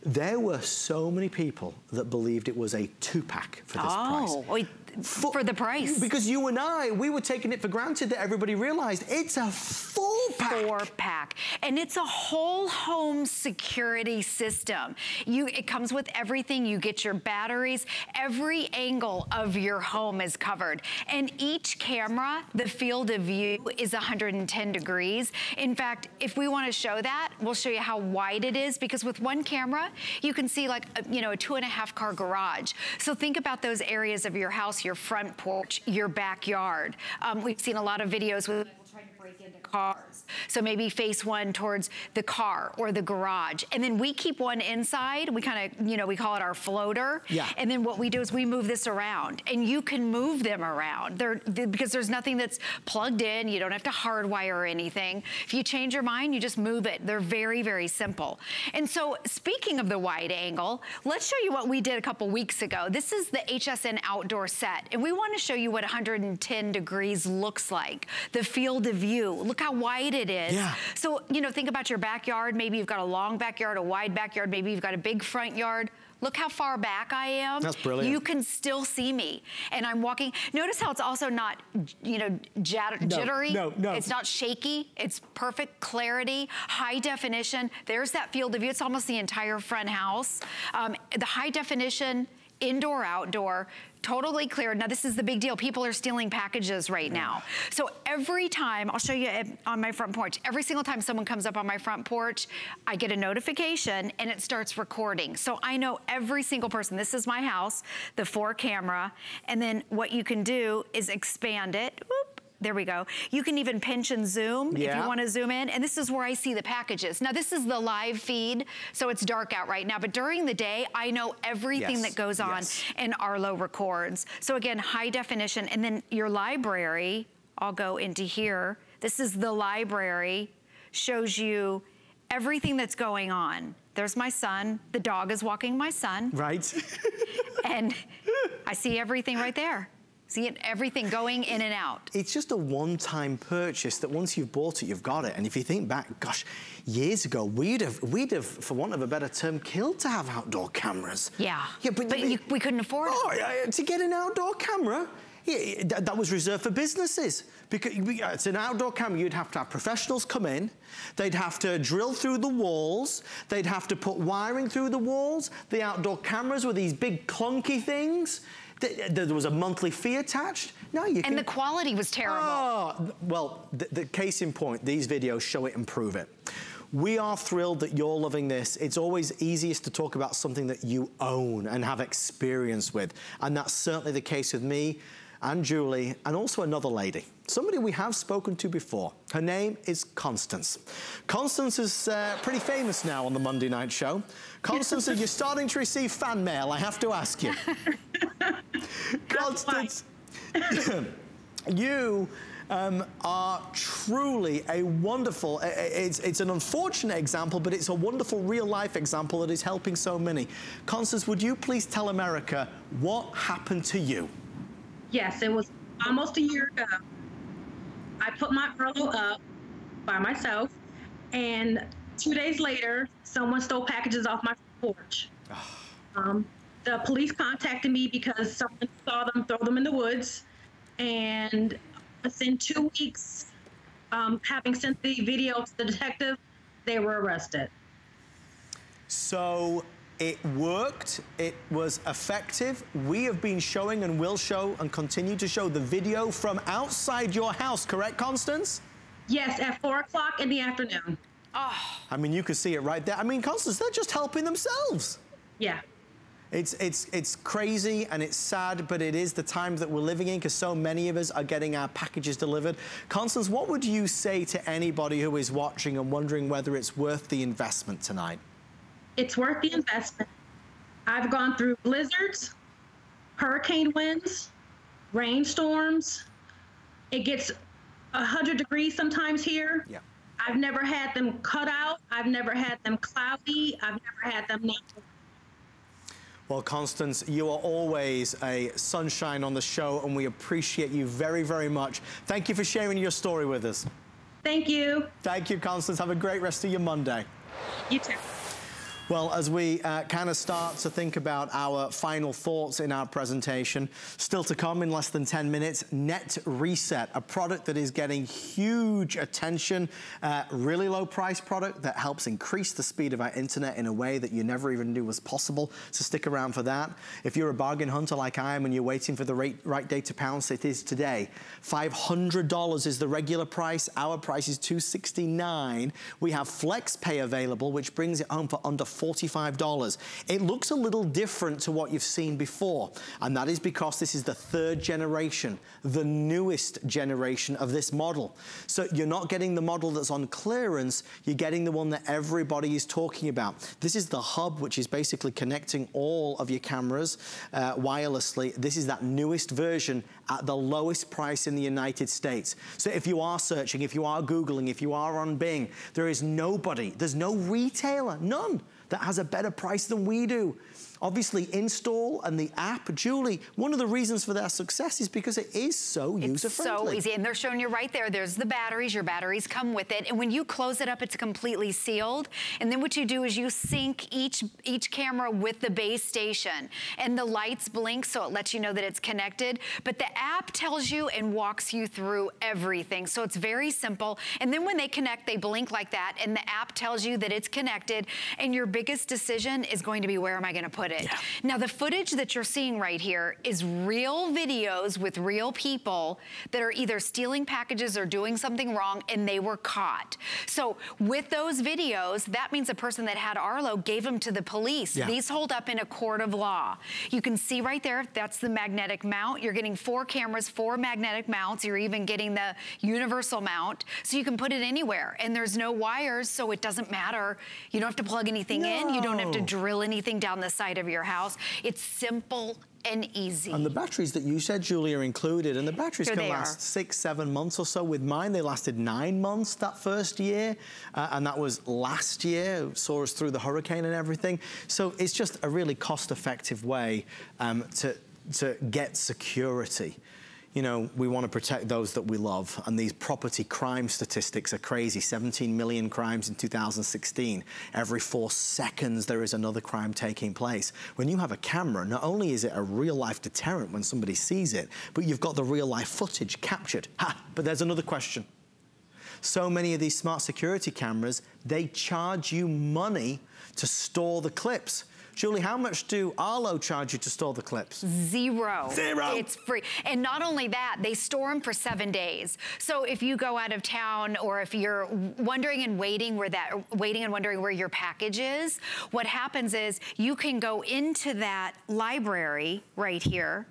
There were so many people that believed it was a two-pack for this oh, price. Oh, wait, for, for the price. Because you and I, we were taking it for granted that everybody realized it's a four pack. Four pack. And it's a whole home security system. You, It comes with everything. You get your batteries. Every angle of your home is covered. And each camera, the field of view is 110 degrees. In fact, if we want to show that, we'll show you how wide it is because with one camera, you can see like, a, you know, a two and a half car garage. So think about those areas of your house, your front porch, your backyard. Um, we've seen a lot of videos with trying to break into cars. So maybe face one towards the car or the garage. And then we keep one inside. We kind of, you know, we call it our floater. Yeah. And then what we do is we move this around. And you can move them around. They're, because there's nothing that's plugged in. You don't have to hardwire anything. If you change your mind, you just move it. They're very, very simple. And so speaking of the wide angle, let's show you what we did a couple weeks ago. This is the HSN outdoor set. And we want to show you what 110 degrees looks like. The field of view. Look how wide it is. Yeah. So, you know, think about your backyard. Maybe you've got a long backyard, a wide backyard. Maybe you've got a big front yard. Look how far back I am. That's brilliant. You can still see me. And I'm walking. Notice how it's also not, you know, jat- No, jittery. no, no. It's not shaky. It's perfect clarity, high definition. There's that field of view. It's almost the entire front house. Um, the high definition, indoor, outdoor, totally clear. Now this is the big deal. People are stealing packages right now. So every time, I'll show you on my front porch, every single time someone comes up on my front porch, I get a notification and it starts recording. So I know every single person, this is my house, the four camera, and then what you can do is expand it. Whoop, there we go. You can even pinch and zoom if you want to zoom in. And this is where I see the packages. Now this is the live feed, so it's dark out right now. But during the day, I know everything Yes, that goes on yes. and Arlo records. So again, high definition. And then your library, I'll go into here. This is the library, shows you everything that's going on. There's my son. The dog is walking my son. Right? And I see everything right there. See it, everything going in and out. it's just a one-time purchase that once you've bought it, you've got it. And if you think back, gosh, years ago, we'd have, we'd have, for want of a better term, killed to have outdoor cameras. Yeah. Yeah, but, But you- we couldn't afford it. Oh, yeah, to get an outdoor camera, yeah, that was reserved for businesses. Because uh, it's an outdoor camera, you'd have to have professionals come in, they'd have to drill through the walls, they'd have to put wiring through the walls. The outdoor cameras were these big clunky things. Th- There was a monthly fee attached. No, you can... And the quality was terrible. Oh, well, the, the case in point, these videos show it and prove it. We are thrilled that you're loving this. It's always easiest to talk about something that you own and have experience with. And that's certainly the case with me and Julie and also another lady. Somebody we have spoken to before. Her name is Constance. Constance is uh, pretty famous now on the Monday Night Show. Constance, you're starting to receive fan mail, I have to ask you. Constance, you um, are truly a wonderful, it's, it's an unfortunate example, but it's a wonderful real life example that is helping so many. Constance, would you please tell America what happened to you? Yes, it was almost a year ago. I put my Arlo up by myself, and two days later, someone stole packages off my porch. Um, the police contacted me because someone saw them throw them in the woods, and within two weeks, um, having sent the video to the detective, they were arrested. So it worked, it was effective. We have been showing and will show and continue to show the video from outside your house, correct, Constance? Yes, at four o'clock in the afternoon. Oh. I mean, you could see it right there. I mean, Constance, they're just helping themselves. Yeah. It's, it's, it's crazy and it's sad, but it is the time that we're living in because so many of us are getting our packages delivered. Constance, what would you say to anybody who is watching and wondering whether it's worth the investment tonight? It's worth the investment. I've gone through blizzards, hurricane winds, rainstorms. It gets 100 degrees sometimes here. Yeah. I've never had them cut out. I've never had them cloudy. I've never had them not. Well, Constance, you are always a sunshine on the show, and we appreciate you very, very much. Thank you for sharing your story with us. Thank you. Thank you, Constance. Have a great rest of your Monday. You too. Well, as we uh, kind of start to think about our final thoughts in our presentation, still to come in less than 10 minutes, Net Reset, a product that is getting huge attention, uh, really low price product that helps increase the speed of our internet in a way that you never even knew was possible. So stick around for that. If you're a bargain hunter like I am and you're waiting for the right, right day to pounce, it is today. $500 is the regular price. Our price is 269. We have Flex Pay available, which brings it home for under $45. It looks a little different to what you've seen before, and that is because this is the third generation, the newest generation of this model. So you're not getting the model that's on clearance, you're getting the one that everybody is talking about. This is the hub, which is basically connecting all of your cameras uh, wirelessly. This is that newest version at the lowest price in the United States. So if you are searching, if you are Googling, if you are on Bing, there is nobody, there's no retailer, none, that has a better price than we do. Obviously, install and the app, Julie, one of the reasons for their success is because it is so user-friendly. so easy, and they're showing you right there, there's the batteries, your batteries come with it, and when you close it up, it's completely sealed, and then what you do is you sync each, each camera with the base station, and the lights blink so it lets you know that it's connected, but the app tells you and walks you through everything, so it's very simple, and then when they connect, they blink like that, and the app tells you that it's connected, and your biggest decision is going to be where am I gonna put it? Yeah. Now the footage that you're seeing right here is real videos with real people that are either stealing packages or doing something wrong and they were caught. So with those videos, that means a person that had Arlo gave them to the police. Yeah. These hold up in a court of law. You can see right there, that's the magnetic mount. You're getting four cameras, four magnetic mounts. You're even getting the universal mount. So you can put it anywhere and there's no wires so it doesn't matter. You don't have to plug anything in. You don't have to drill anything down the side of your house. It's simple and easy. And the batteries that you said, Julie, are included. And the batteries Here can last are. six, seven months or so. With mine, they lasted nine months that first year. Uh, and that was last year. Saw us through the hurricane and everything. So it's just a really cost-effective way um, to, to get security. You know, we want to protect those that we love, and these property crime statistics are crazy. 17 million crimes in 2016. Every four seconds, there is another crime taking place. When you have a camera, not only is it a real-life deterrent when somebody sees it, but you've got the real-life footage captured. Ha! But there's another question. So many of these smart security cameras, they charge you money to store the clips. Julie, how much do Arlo charge you to store the clips? Zero. Zero. It's free. And not only that, they store them for seven days. So if you go out of town or if you're wondering and waiting where that, waiting and wondering where your package is, what happens is you can go into that library right here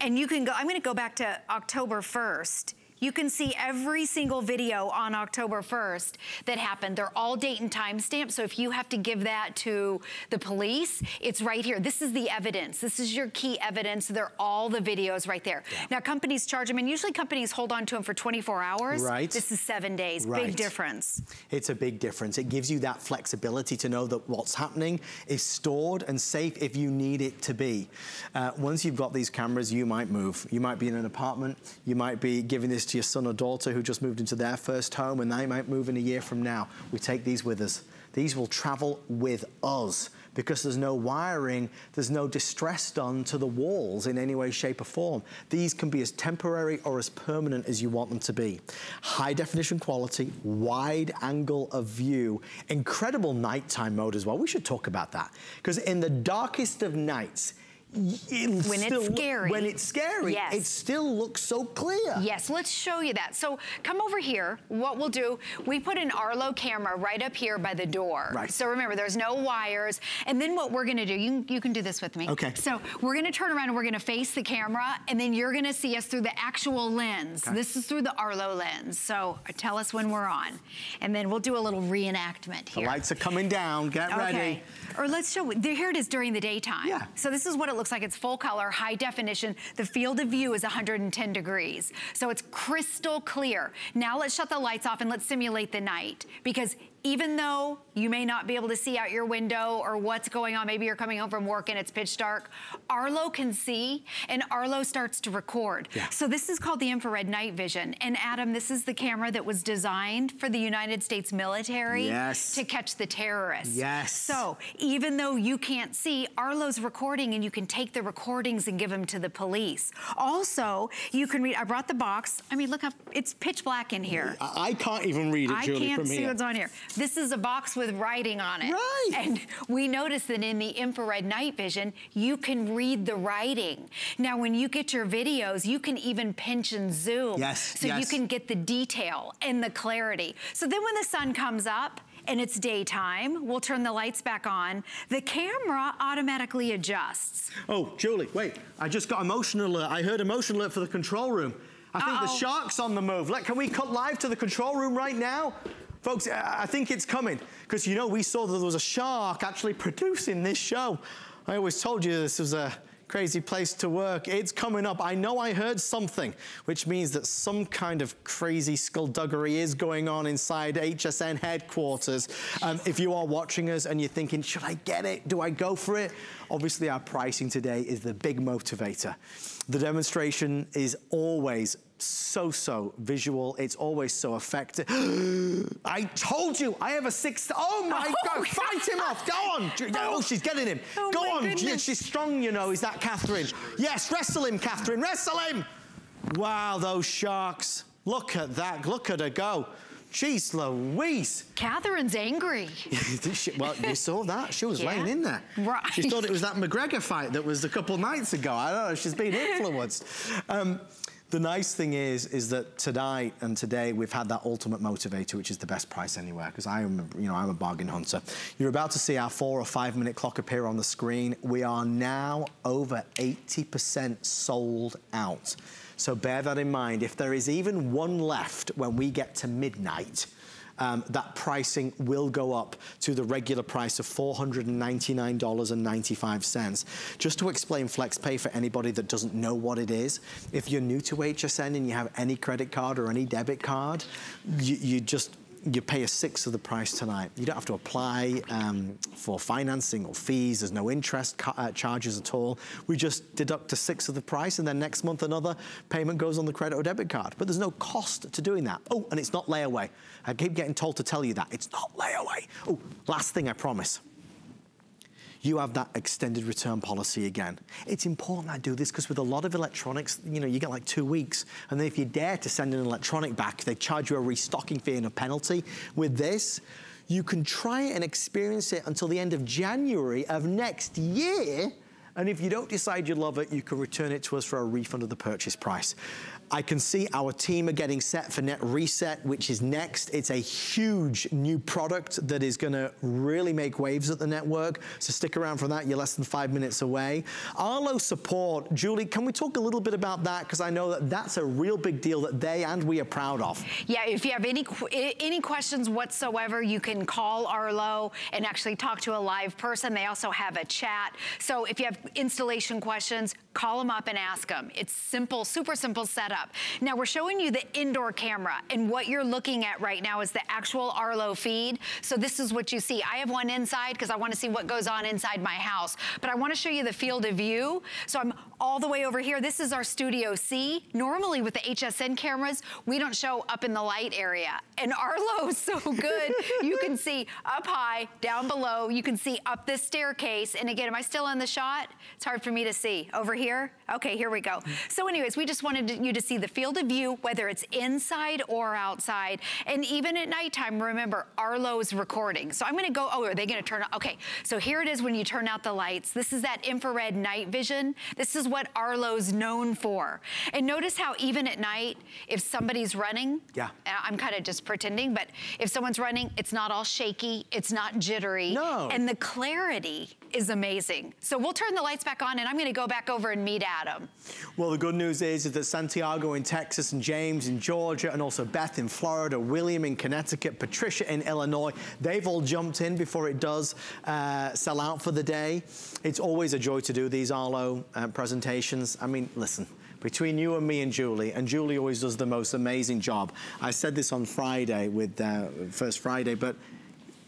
and you can go, I'm gonna go back to October 1st. You can see every single video on October 1st that happened. They're all date and time stamped. So if you have to give that to the police, it's right here. This is the evidence. This is your key evidence. They're all the videos right there. Now companies charge them, and usually companies hold on to them for 24 hours. Right. This is seven days. Right. Big difference. It's a big difference. It gives you that flexibility to know that what's happening is stored and safe if you need it to be. Uh, once you've got these cameras, you might move. You might be in an apartment. You might be giving this to your son or daughter who just moved into their first home and they might move in a year from now. We take these with us. These will travel with us because there's no wiring, there's no distress done to the walls in any way, shape or form. These can be as temporary or as permanent as you want them to be. High definition quality, wide angle of view, incredible nighttime mode as well. We should talk about that because in the darkest of nights, When it's scary. When it's scary, Yes. it still looks so clear. Yes, let's show you that. So come over here. What we'll do, we put an Arlo camera right up here by the door. Right. So remember, there's no wires. And then what we're gonna do, you, you can do this with me. Okay. So we're gonna turn around and we're gonna face the camera and then you're gonna see us through the actual lens. Okay. This is through the Arlo lens. So tell us when we're on. And then we'll do a little reenactment here. The lights are coming down. Get ready. Okay. Or let's show, here it is during the daytime. Yeah. So this is what it looks like. It's full color, high definition. The field of view is 110 degrees. So it's crystal clear. Now let's shut the lights off and let's simulate the night. Because even though you may not be able to see out your window or what's going on, maybe you're coming home from work and it's pitch dark, Arlo can see and Arlo starts to record. Yeah. So this is called the infrared night vision. And Adam, this is the camera that was designed for the United States military Yes. to catch the terrorists. Yes. So even though you can't see, Arlo's recording and you can take the recordings and give them to the police. Also, you can read, I brought the box. I mean, look how, it's pitch black in here. I, I can't even read it, I Julie, can't see here. what's on here. This is a box with writing on it. Right. And we noticed that in the infrared night vision, you can read the writing. Now, when you get your videos, you can even pinch and zoom. Yes, So you can get the detail and the clarity. So then when the sun comes up, and it's daytime, we'll turn the lights back on. The camera automatically adjusts. Oh, Julie, wait. I just got a motion alert. I heard a motion alert for the control room. I think the Uh-oh. shark's on the move. Let, can we cut live to the control room right now? Folks, I think it's coming. Because, you know, we saw that there was a shark actually producing this show. I always told you this was a crazy place to work. It's coming up. I know I heard something, which means that some kind of crazy skullduggery is going on inside HSN headquarters. Um, if you are watching us and you're thinking, should I get it? Do I go for it? Obviously, our pricing today is the big motivator. The demonstration is always so, so visual. It's always so effective. I told you, I have a six. Oh my Oh, God, fight him off. Go on. Oh, she's getting him. Oh, Go on. goodness. She's strong, you know. Is that Catherine? Yes, wrestle him, Catherine. Wrestle him. Wow, those sharks. Look at that. Look at her go. Jeez Louise. Catherine's angry. Well, you saw that. She was Yeah. laying in there. Right. She thought it was that McGregor fight that was a couple nights ago. I don't know. She's been influenced. Um, the nice thing is, is that tonight and today we've had that ultimate motivator, which is the best price anywhere. Because I am, you know, I'm a bargain hunter. You're about to see our four or five minute clock appear on the screen. We are now over 80% sold out. So bear that in mind. If there is even one left when we get to midnight, um, that pricing will go up to the regular price of $499.95. Just to explain FlexPay for anybody that doesn't know what it is, if you're new to HSN and you have any credit card or any debit card, you, you just you pay a sixth of the price tonight. You don't have to apply um, for financing or fees. There's no interest uh, charges at all. We just deduct a sixth of the price and then next month another payment goes on the credit or debit card. But there's no cost to doing that. Oh, and it's not layaway. I keep getting told to tell you that. It's not layaway. Oh, last thing I promise you have that extended return policy again. It's important I do this because with a lot of electronics, you know, you get like two weeks. And then if you dare to send an electronic back, they charge you a restocking fee and a penalty. With this, you can try it and experience it until the end of January of next year. And if you don't decide you love it, you can return it to us for a refund of the purchase price. I can see our team are getting set for Net Reset, which is next. It's a huge new product that is gonna really make waves at the network. So stick around for that, you're less than five minutes away. Arlo support, Julie, can we talk a little bit about that? Because I know that that's a real big deal that they and we are proud of. Yeah, if you have any any questions whatsoever, you can call Arlo and actually talk to a live person. They also have a chat. So if you have installation questions, call them up and ask them. It's simple, super simple setup. Now we're showing you the indoor camera and what you're looking at right now is the actual Arlo feed. So this is what you see. I have one inside because I want to see what goes on inside my house. But I want to show you the field of view. So I'm all the way over here. This is our Studio C. Normally with the HSN cameras, we don't show up in the light area. And Arlo is so good. you can see up high, down below. You can see up this staircase. And again, am I still in the shot? It's hard for me to see. Over here? Okay, here we go. So anyways, we just wanted you to see the field of view, whether it's inside or outside. And even at nighttime, remember, Arlo's recording. So I'm gonna go, oh, are they gonna turn on? Okay, so here it is when you turn out the lights. This is that infrared night vision. This is what Arlo's known for. And notice how even at night, if somebody's running, yeah. I'm kind of just pretending, but if someone's running, it's not all shaky, it's not jittery. No. And the clarity is amazing. So we'll turn the lights back on and I'm gonna go back over and meet Adam. Well, the good news is, that Santiago in Texas and James in Georgia and also Beth in Florida, William in Connecticut, Patricia in Illinois, they've all jumped in before it does uh, sell out for the day. It's always a joy to do these Arlo uh, presentations. I mean, listen, between you and me and Julie, and Julie always does the most amazing job. I said this on Friday with uh, First Friday, but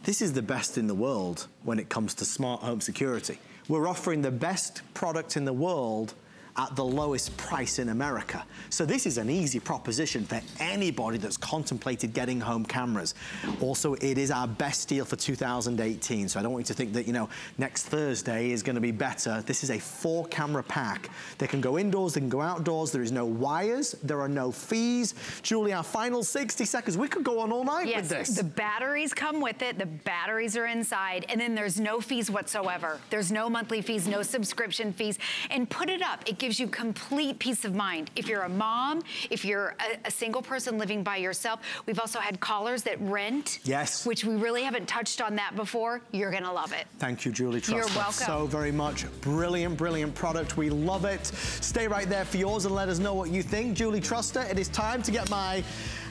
this is the best in the world when it comes to smart home security. We're offering the best product in the world at the lowest price in America. So this is an easy proposition for anybody that's contemplated getting home cameras. Also, it is our best deal for 2018. So I don't want you to think that, you know, next Thursday is gonna be better. This is a four camera pack. They can go indoors, they can go outdoors. There is no wires, there are no fees. Julie, our final 60 seconds. We could go on all night yes, with this. the batteries come with it. The batteries are inside and then there's no fees whatsoever. There's no monthly fees, no subscription fees. And put it up, it gives you complete peace of mind. If you're a mom, if you're a, a single person living by yourself, we've also had callers that rent. Yes. Which we really haven't touched on that before. You're gonna love it. Thank you, Julie Trust. You're welcome. so very much. Brilliant, brilliant product. We love it. Stay right there for yours and let us know what you think. Julie Truster, it is time to get my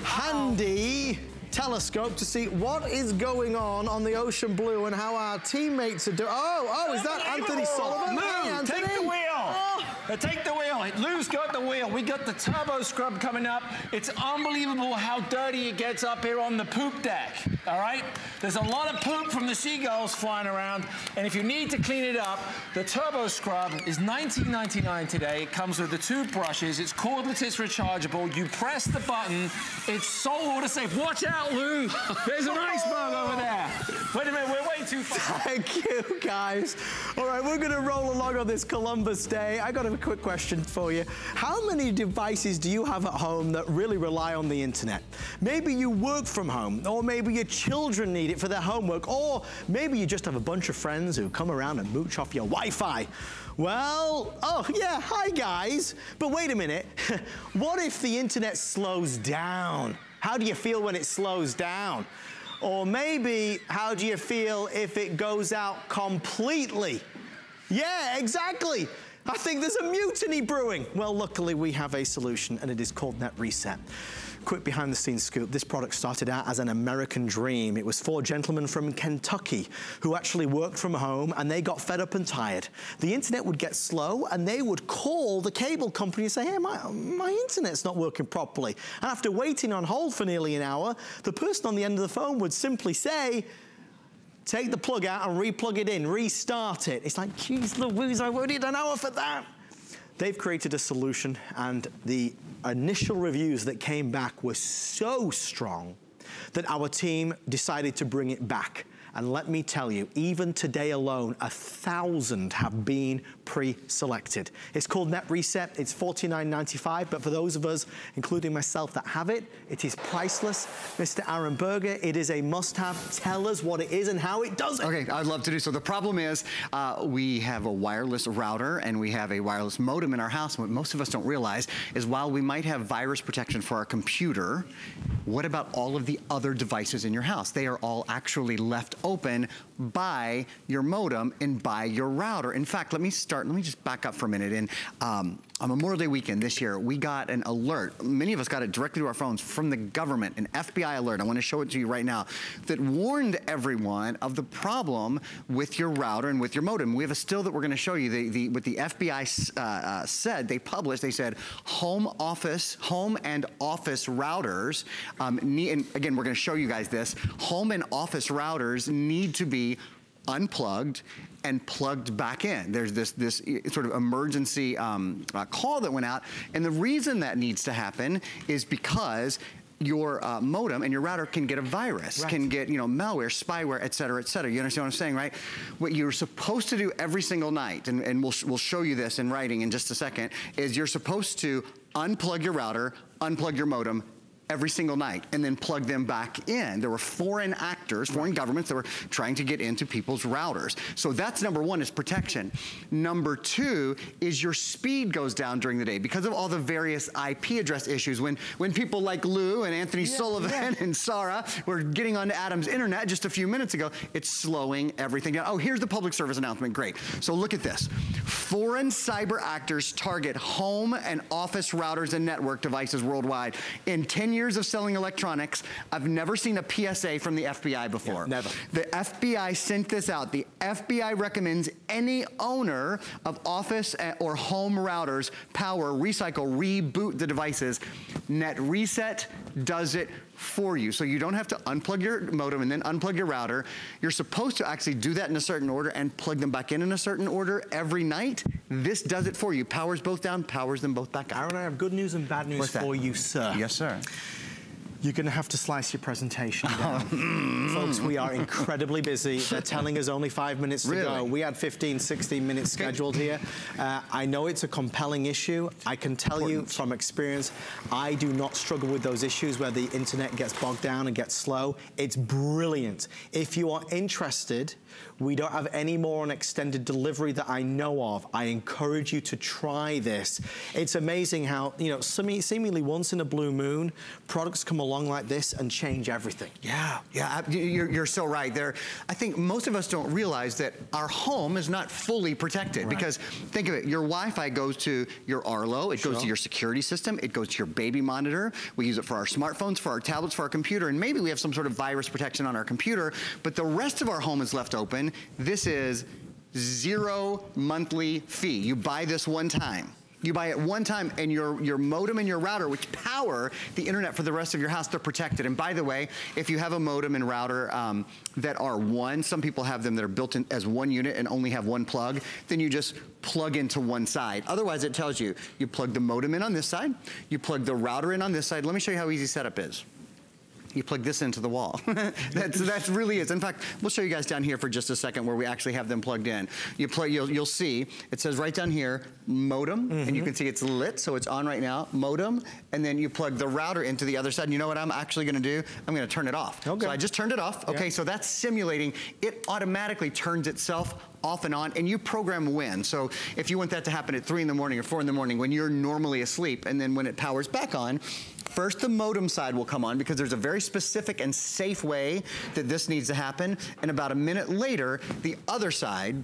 handy telescope to see what is going on on the ocean blue and how our teammates are doing. Oh, oh, is that Anthony Sullivan? Lou, Hey, Anthony. take the wheel. Uh, take the wheel. Lou's got the wheel. We got the turbo scrub coming up. It's unbelievable how dirty it gets up here on the poop deck. All right? There's a lot of poop from the seagulls flying around. And if you need to clean it up, the turbo scrub is $19.99 today. It comes with the two brushes. It's cordless, it's rechargeable. You press the button. It's so water safe. Watch out, Lou. There's an iceberg over there. Wait a minute, we're way too far. Thank you, guys. All right, we're going to roll along on this Columbus Day. I got a quick question for you. How many devices do you have at home that really rely on the internet? Maybe you work from home, or maybe your children need it for their homework, or maybe you just have a bunch of friends who come around and mooch off your Wi-Fi. Well, oh yeah, hi guys. But wait a minute. what if the internet slows down? How do you feel when it slows down? Or maybe, how do you feel if it goes out completely? Yeah, exactly. I think there's a mutiny brewing. Well, luckily we have a solution and it is called Net Reset. Quick behind the scenes scoop, this product started out as an American dream. It was four gentlemen from Kentucky who actually worked from home and they got fed up and tired. The internet would get slow and they would call the cable company and say, hey, my, my internet's not working properly. And after waiting on hold for nearly an hour, the person on the end of the phone would simply say, take the plug out and re-plug it in, restart it. It's like, geez Louise, I waited an hour for that. They've created a solution and the initial reviews that came back were so strong that our team decided to bring it back. And let me tell you, even today alone, a thousand have been pre-selected. It's called Net Reset. It's $49.95, but for those of us, including myself, that have it, it is priceless. Mr. Aaron Berger, it is a must-have. Tell us what it is and how it does it. Okay, I'd love to do so. The problem is uh, we have a wireless router and we have a wireless modem in our house. What most of us don't realize is while we might have virus protection for our computer, what about all of the other devices in your house? They are all actually left open by your modem and by your router. In fact, let me start, let me just back up for a minute. And um, on Memorial Day weekend this year, we got an alert. Many of us got it directly to our phones from the government, an FBI alert. I want to show it to you right now that warned everyone of the problem with your router and with your modem. We have a still that we're going to show you. The, the, what the FBI uh, uh, said, they published, they said home office, home and office routers, um, need, and again, we're going to show you guys this, home and office routers need to be unplugged and plugged back in. There's this, this sort of emergency um, uh, call that went out. And the reason that needs to happen is because your uh, modem and your router can get a virus, Right. can get, you know, malware, spyware, et cetera, et cetera. You understand what I'm saying, right? What you're supposed to do every single night, and, and we'll, we'll show you this in writing in just a second, is you're supposed to unplug your router, unplug your modem, every single night and then plug them back in. There were foreign actors, foreign governments that were trying to get into people's routers. So that's number one is protection. Number two is your speed goes down during the day because of all the various IP address issues. When, when people like Lou and Anthony Sullivan and Sarah were getting onto Adam's internet just a few minutes ago, it's slowing everything down. Oh, here's the public service announcement. Great. So look at this. Foreign cyber actors target home and office routers and network devices worldwide. In 10 years of selling electronics, I've never seen a PSA from the FBI before. never. The FBI sent this out. The FBI recommends any owner of office uh, or home routers power, recycle, reboot the devices. Net Reset does it for you. So you don't have to unplug your modem and then unplug your router. You're supposed to actually do that in a certain order and plug them back in in a certain order every night. This does it for you. Powers both down, powers them both back up. Aaron, I have good news and bad news What's that? for you, sir. Yes, sir. You're going to have to slice your presentation down. Folks, we are incredibly busy. They're telling us only five minutes to go. We had 15, 16 minutes scheduled here. Uh, I know it's a compelling issue. I can tell you from experience, I do not struggle with those issues where the internet gets bogged down and gets slow. It's brilliant. If you are interested, we don't have any more on extended delivery that I know of. I encourage you to try this. It's amazing how, you know, seemingly once in a blue moon, products come along like this and change everything. Yeah, yeah, you're, you're so right. There, I think most of us don't realize that our home is not fully protected Right. because think of it, your Wi-Fi goes to your Arlo, it goes to your security system, it goes to your baby monitor. We use it for our smartphones, for our tablets, for our computer, and maybe we have some sort of virus protection on our computer, but the rest of our home is left open. This is zero monthly fee. You buy this one time. You buy it one time and your, your modem and your router, which power the internet for the rest of your house, they're protected. And by the way, if you have a modem and router um, that are one, some people have them that are built in as one unit and only have one plug, then you just plug into one side. Otherwise, it tells you, you plug the modem in on this side, you plug the router in on this side. Let me show you how easy setup is you plug this into the wall. that's, that's really is. In fact, we'll show you guys down here for just a second where we actually have them plugged in. You plug, you'll, you'll see, it says right down here, modem, and you mm-hmm. can see it's lit, so it's on right now, modem, and then you plug the router into the other side. And you know what I'm actually gonna do? I'm gonna turn it off. Okay. So I just turned it off. Okay, Yeah. so that's simulating. It automatically turns itself off and on, and you program when. So if you want that to happen at three in the morning or four in the morning when you're normally asleep, and then when it powers back on, First, the modem side will come on because there's a very specific and safe way that this needs to happen. And about a minute later, the other side,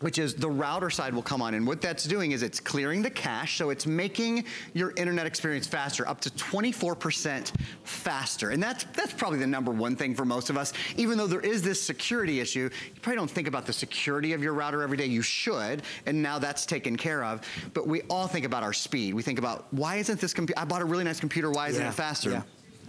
which is the router side will come on. And what that's doing is it's clearing the cache, so it's making your internet experience faster, up to 24% faster. And that's, that's probably the number one thing for most of us. Even though there is this security issue, you probably don't think about the security of your router every day. You should, and now that's taken care of. But we all think about our speed. We think about, why isn't this computer, I bought a really nice computer, why isn't Yeah, it faster? yeah.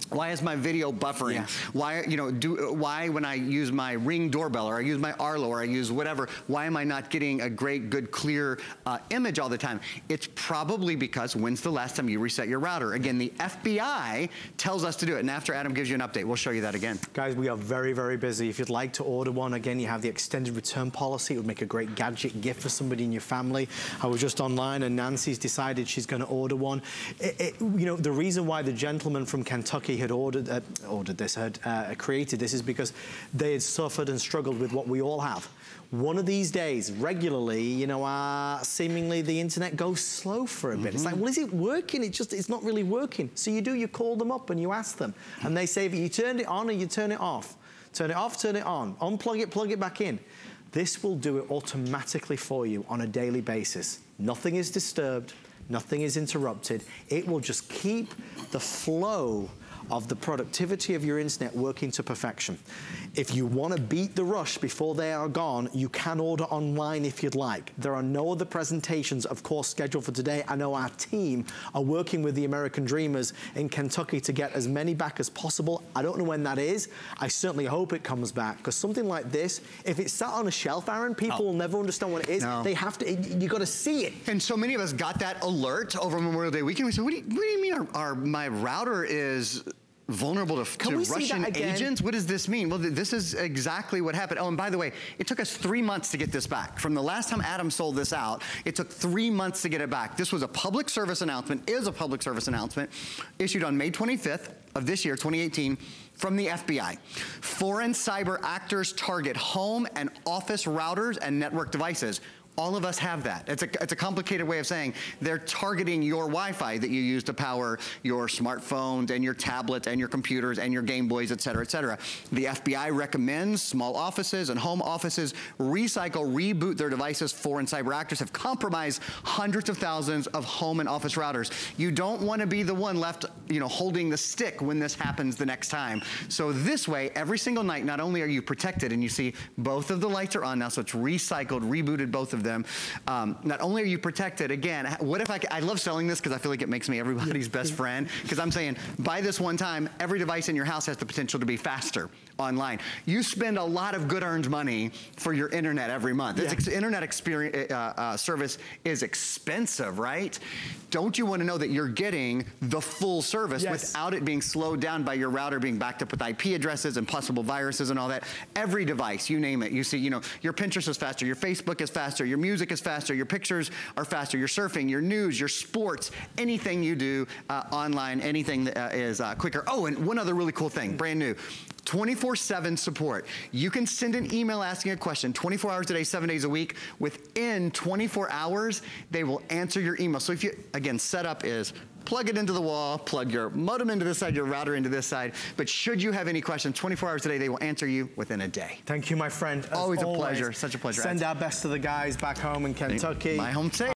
Why is my video buffering? Yeah. Why, you know, do why when I use my Ring doorbell or I use my Arlo or I use whatever, why am I not getting a great, good, clear uh, image all the time? It's probably because when's the last time you reset your router? Again, the FBI tells us to do it, and after Adam gives you an update, we'll show you that again. Guys, we are very, very busy. If you'd like to order one, again, you have the extended return policy. It would make a great gadget gift for somebody in your family. I was just online and Nancy's decided she's going to order one. It- it- you know, the reason why the gentleman from Kentucky had ordered, uh, ordered this, had uh, created this is because they had suffered and struggled with what we all have. One of these days, regularly, you know, uh, seemingly the internet goes slow for a bit. It's like, well, is it working? It just, it's not really working. So you do, you call them up and you ask them. And they say, you turned it on or you turn it off. Turn it off, turn it on. Unplug it, plug it back in. This will do it automatically for you on a daily basis. Nothing is disturbed. Nothing is interrupted. It will just keep the flow of the productivity of your internet working to perfection. If you want to beat the rush before they are gone, you can order online if you'd like. There are no other presentations, of course, scheduled for today. I know our team are working with the American Dreamers in Kentucky to get as many back as possible. I don't know when that is. I certainly hope it comes back because something like this, if it's sat on a shelf, Aaron, people will never understand what it is. No. They have to, you got to see it. And so many of us got that alert over Memorial Day weekend. We said, what do you, what do you mean our, our, my router is vulnerable to, to Russian agents? What does this mean? Well, th- this is exactly what happened. Oh, and by the way, it took us three months to get this back. From the last time Adam sold this out, it took three months to get it back. This was a public service announcement, is a public service announcement, issued on May 25th of this year, 2018, from the FBI. Foreign cyber actors target home and office routers and network devices. All of us have that. It's a, it's a complicated way of saying they're targeting your Wi-Fi that you use to power your smartphones and your tablets and your computers and your Game Boys, et cetera, et cetera. The FBI recommends small offices and home offices recycle, reboot their devices. Foreign cyber actors have compromised hundreds of thousands of home and office routers. You don't want to be the one left, you know, holding the stick when this happens the next time. So this way, every single night, not only are you protected, and you see both of the lights are on now, so it's recycled, rebooted both of them. Um, not only are you protected, again, what if I, I love selling this because I feel like it makes me everybody's best friend because I'm saying buy this one time, every device in your house has the potential to be faster online. You spend a lot of good earned money for your internet every month. Yeah. ex- internet experience, uh, uh, service is expensive, right? Don't you want to know that you're getting the full service Yes. without it being slowed down by your router being backed up with IP addresses and possible viruses and all that? Every device, you name it. You see, you know, your Pinterest is faster, your Facebook is faster, your music is faster, your pictures are faster, your surfing, your news, your sports, anything you do uh, online, anything that uh, is uh, quicker. Oh, and one other really cool thing, brand new. 24-7 support. You can send an email asking a question 24 hours a day, seven days a week. Within 24 hours, they will answer your email. So if you, again, setup is plug it into the wall, plug your modem into this side, your router into this side. But should you have any questions, 24 hours a day, they will answer you within a day. Thank you, my friend. As Always a pleasure. Such a pleasure. Send our best to the guys back home in Kentucky. My home safe.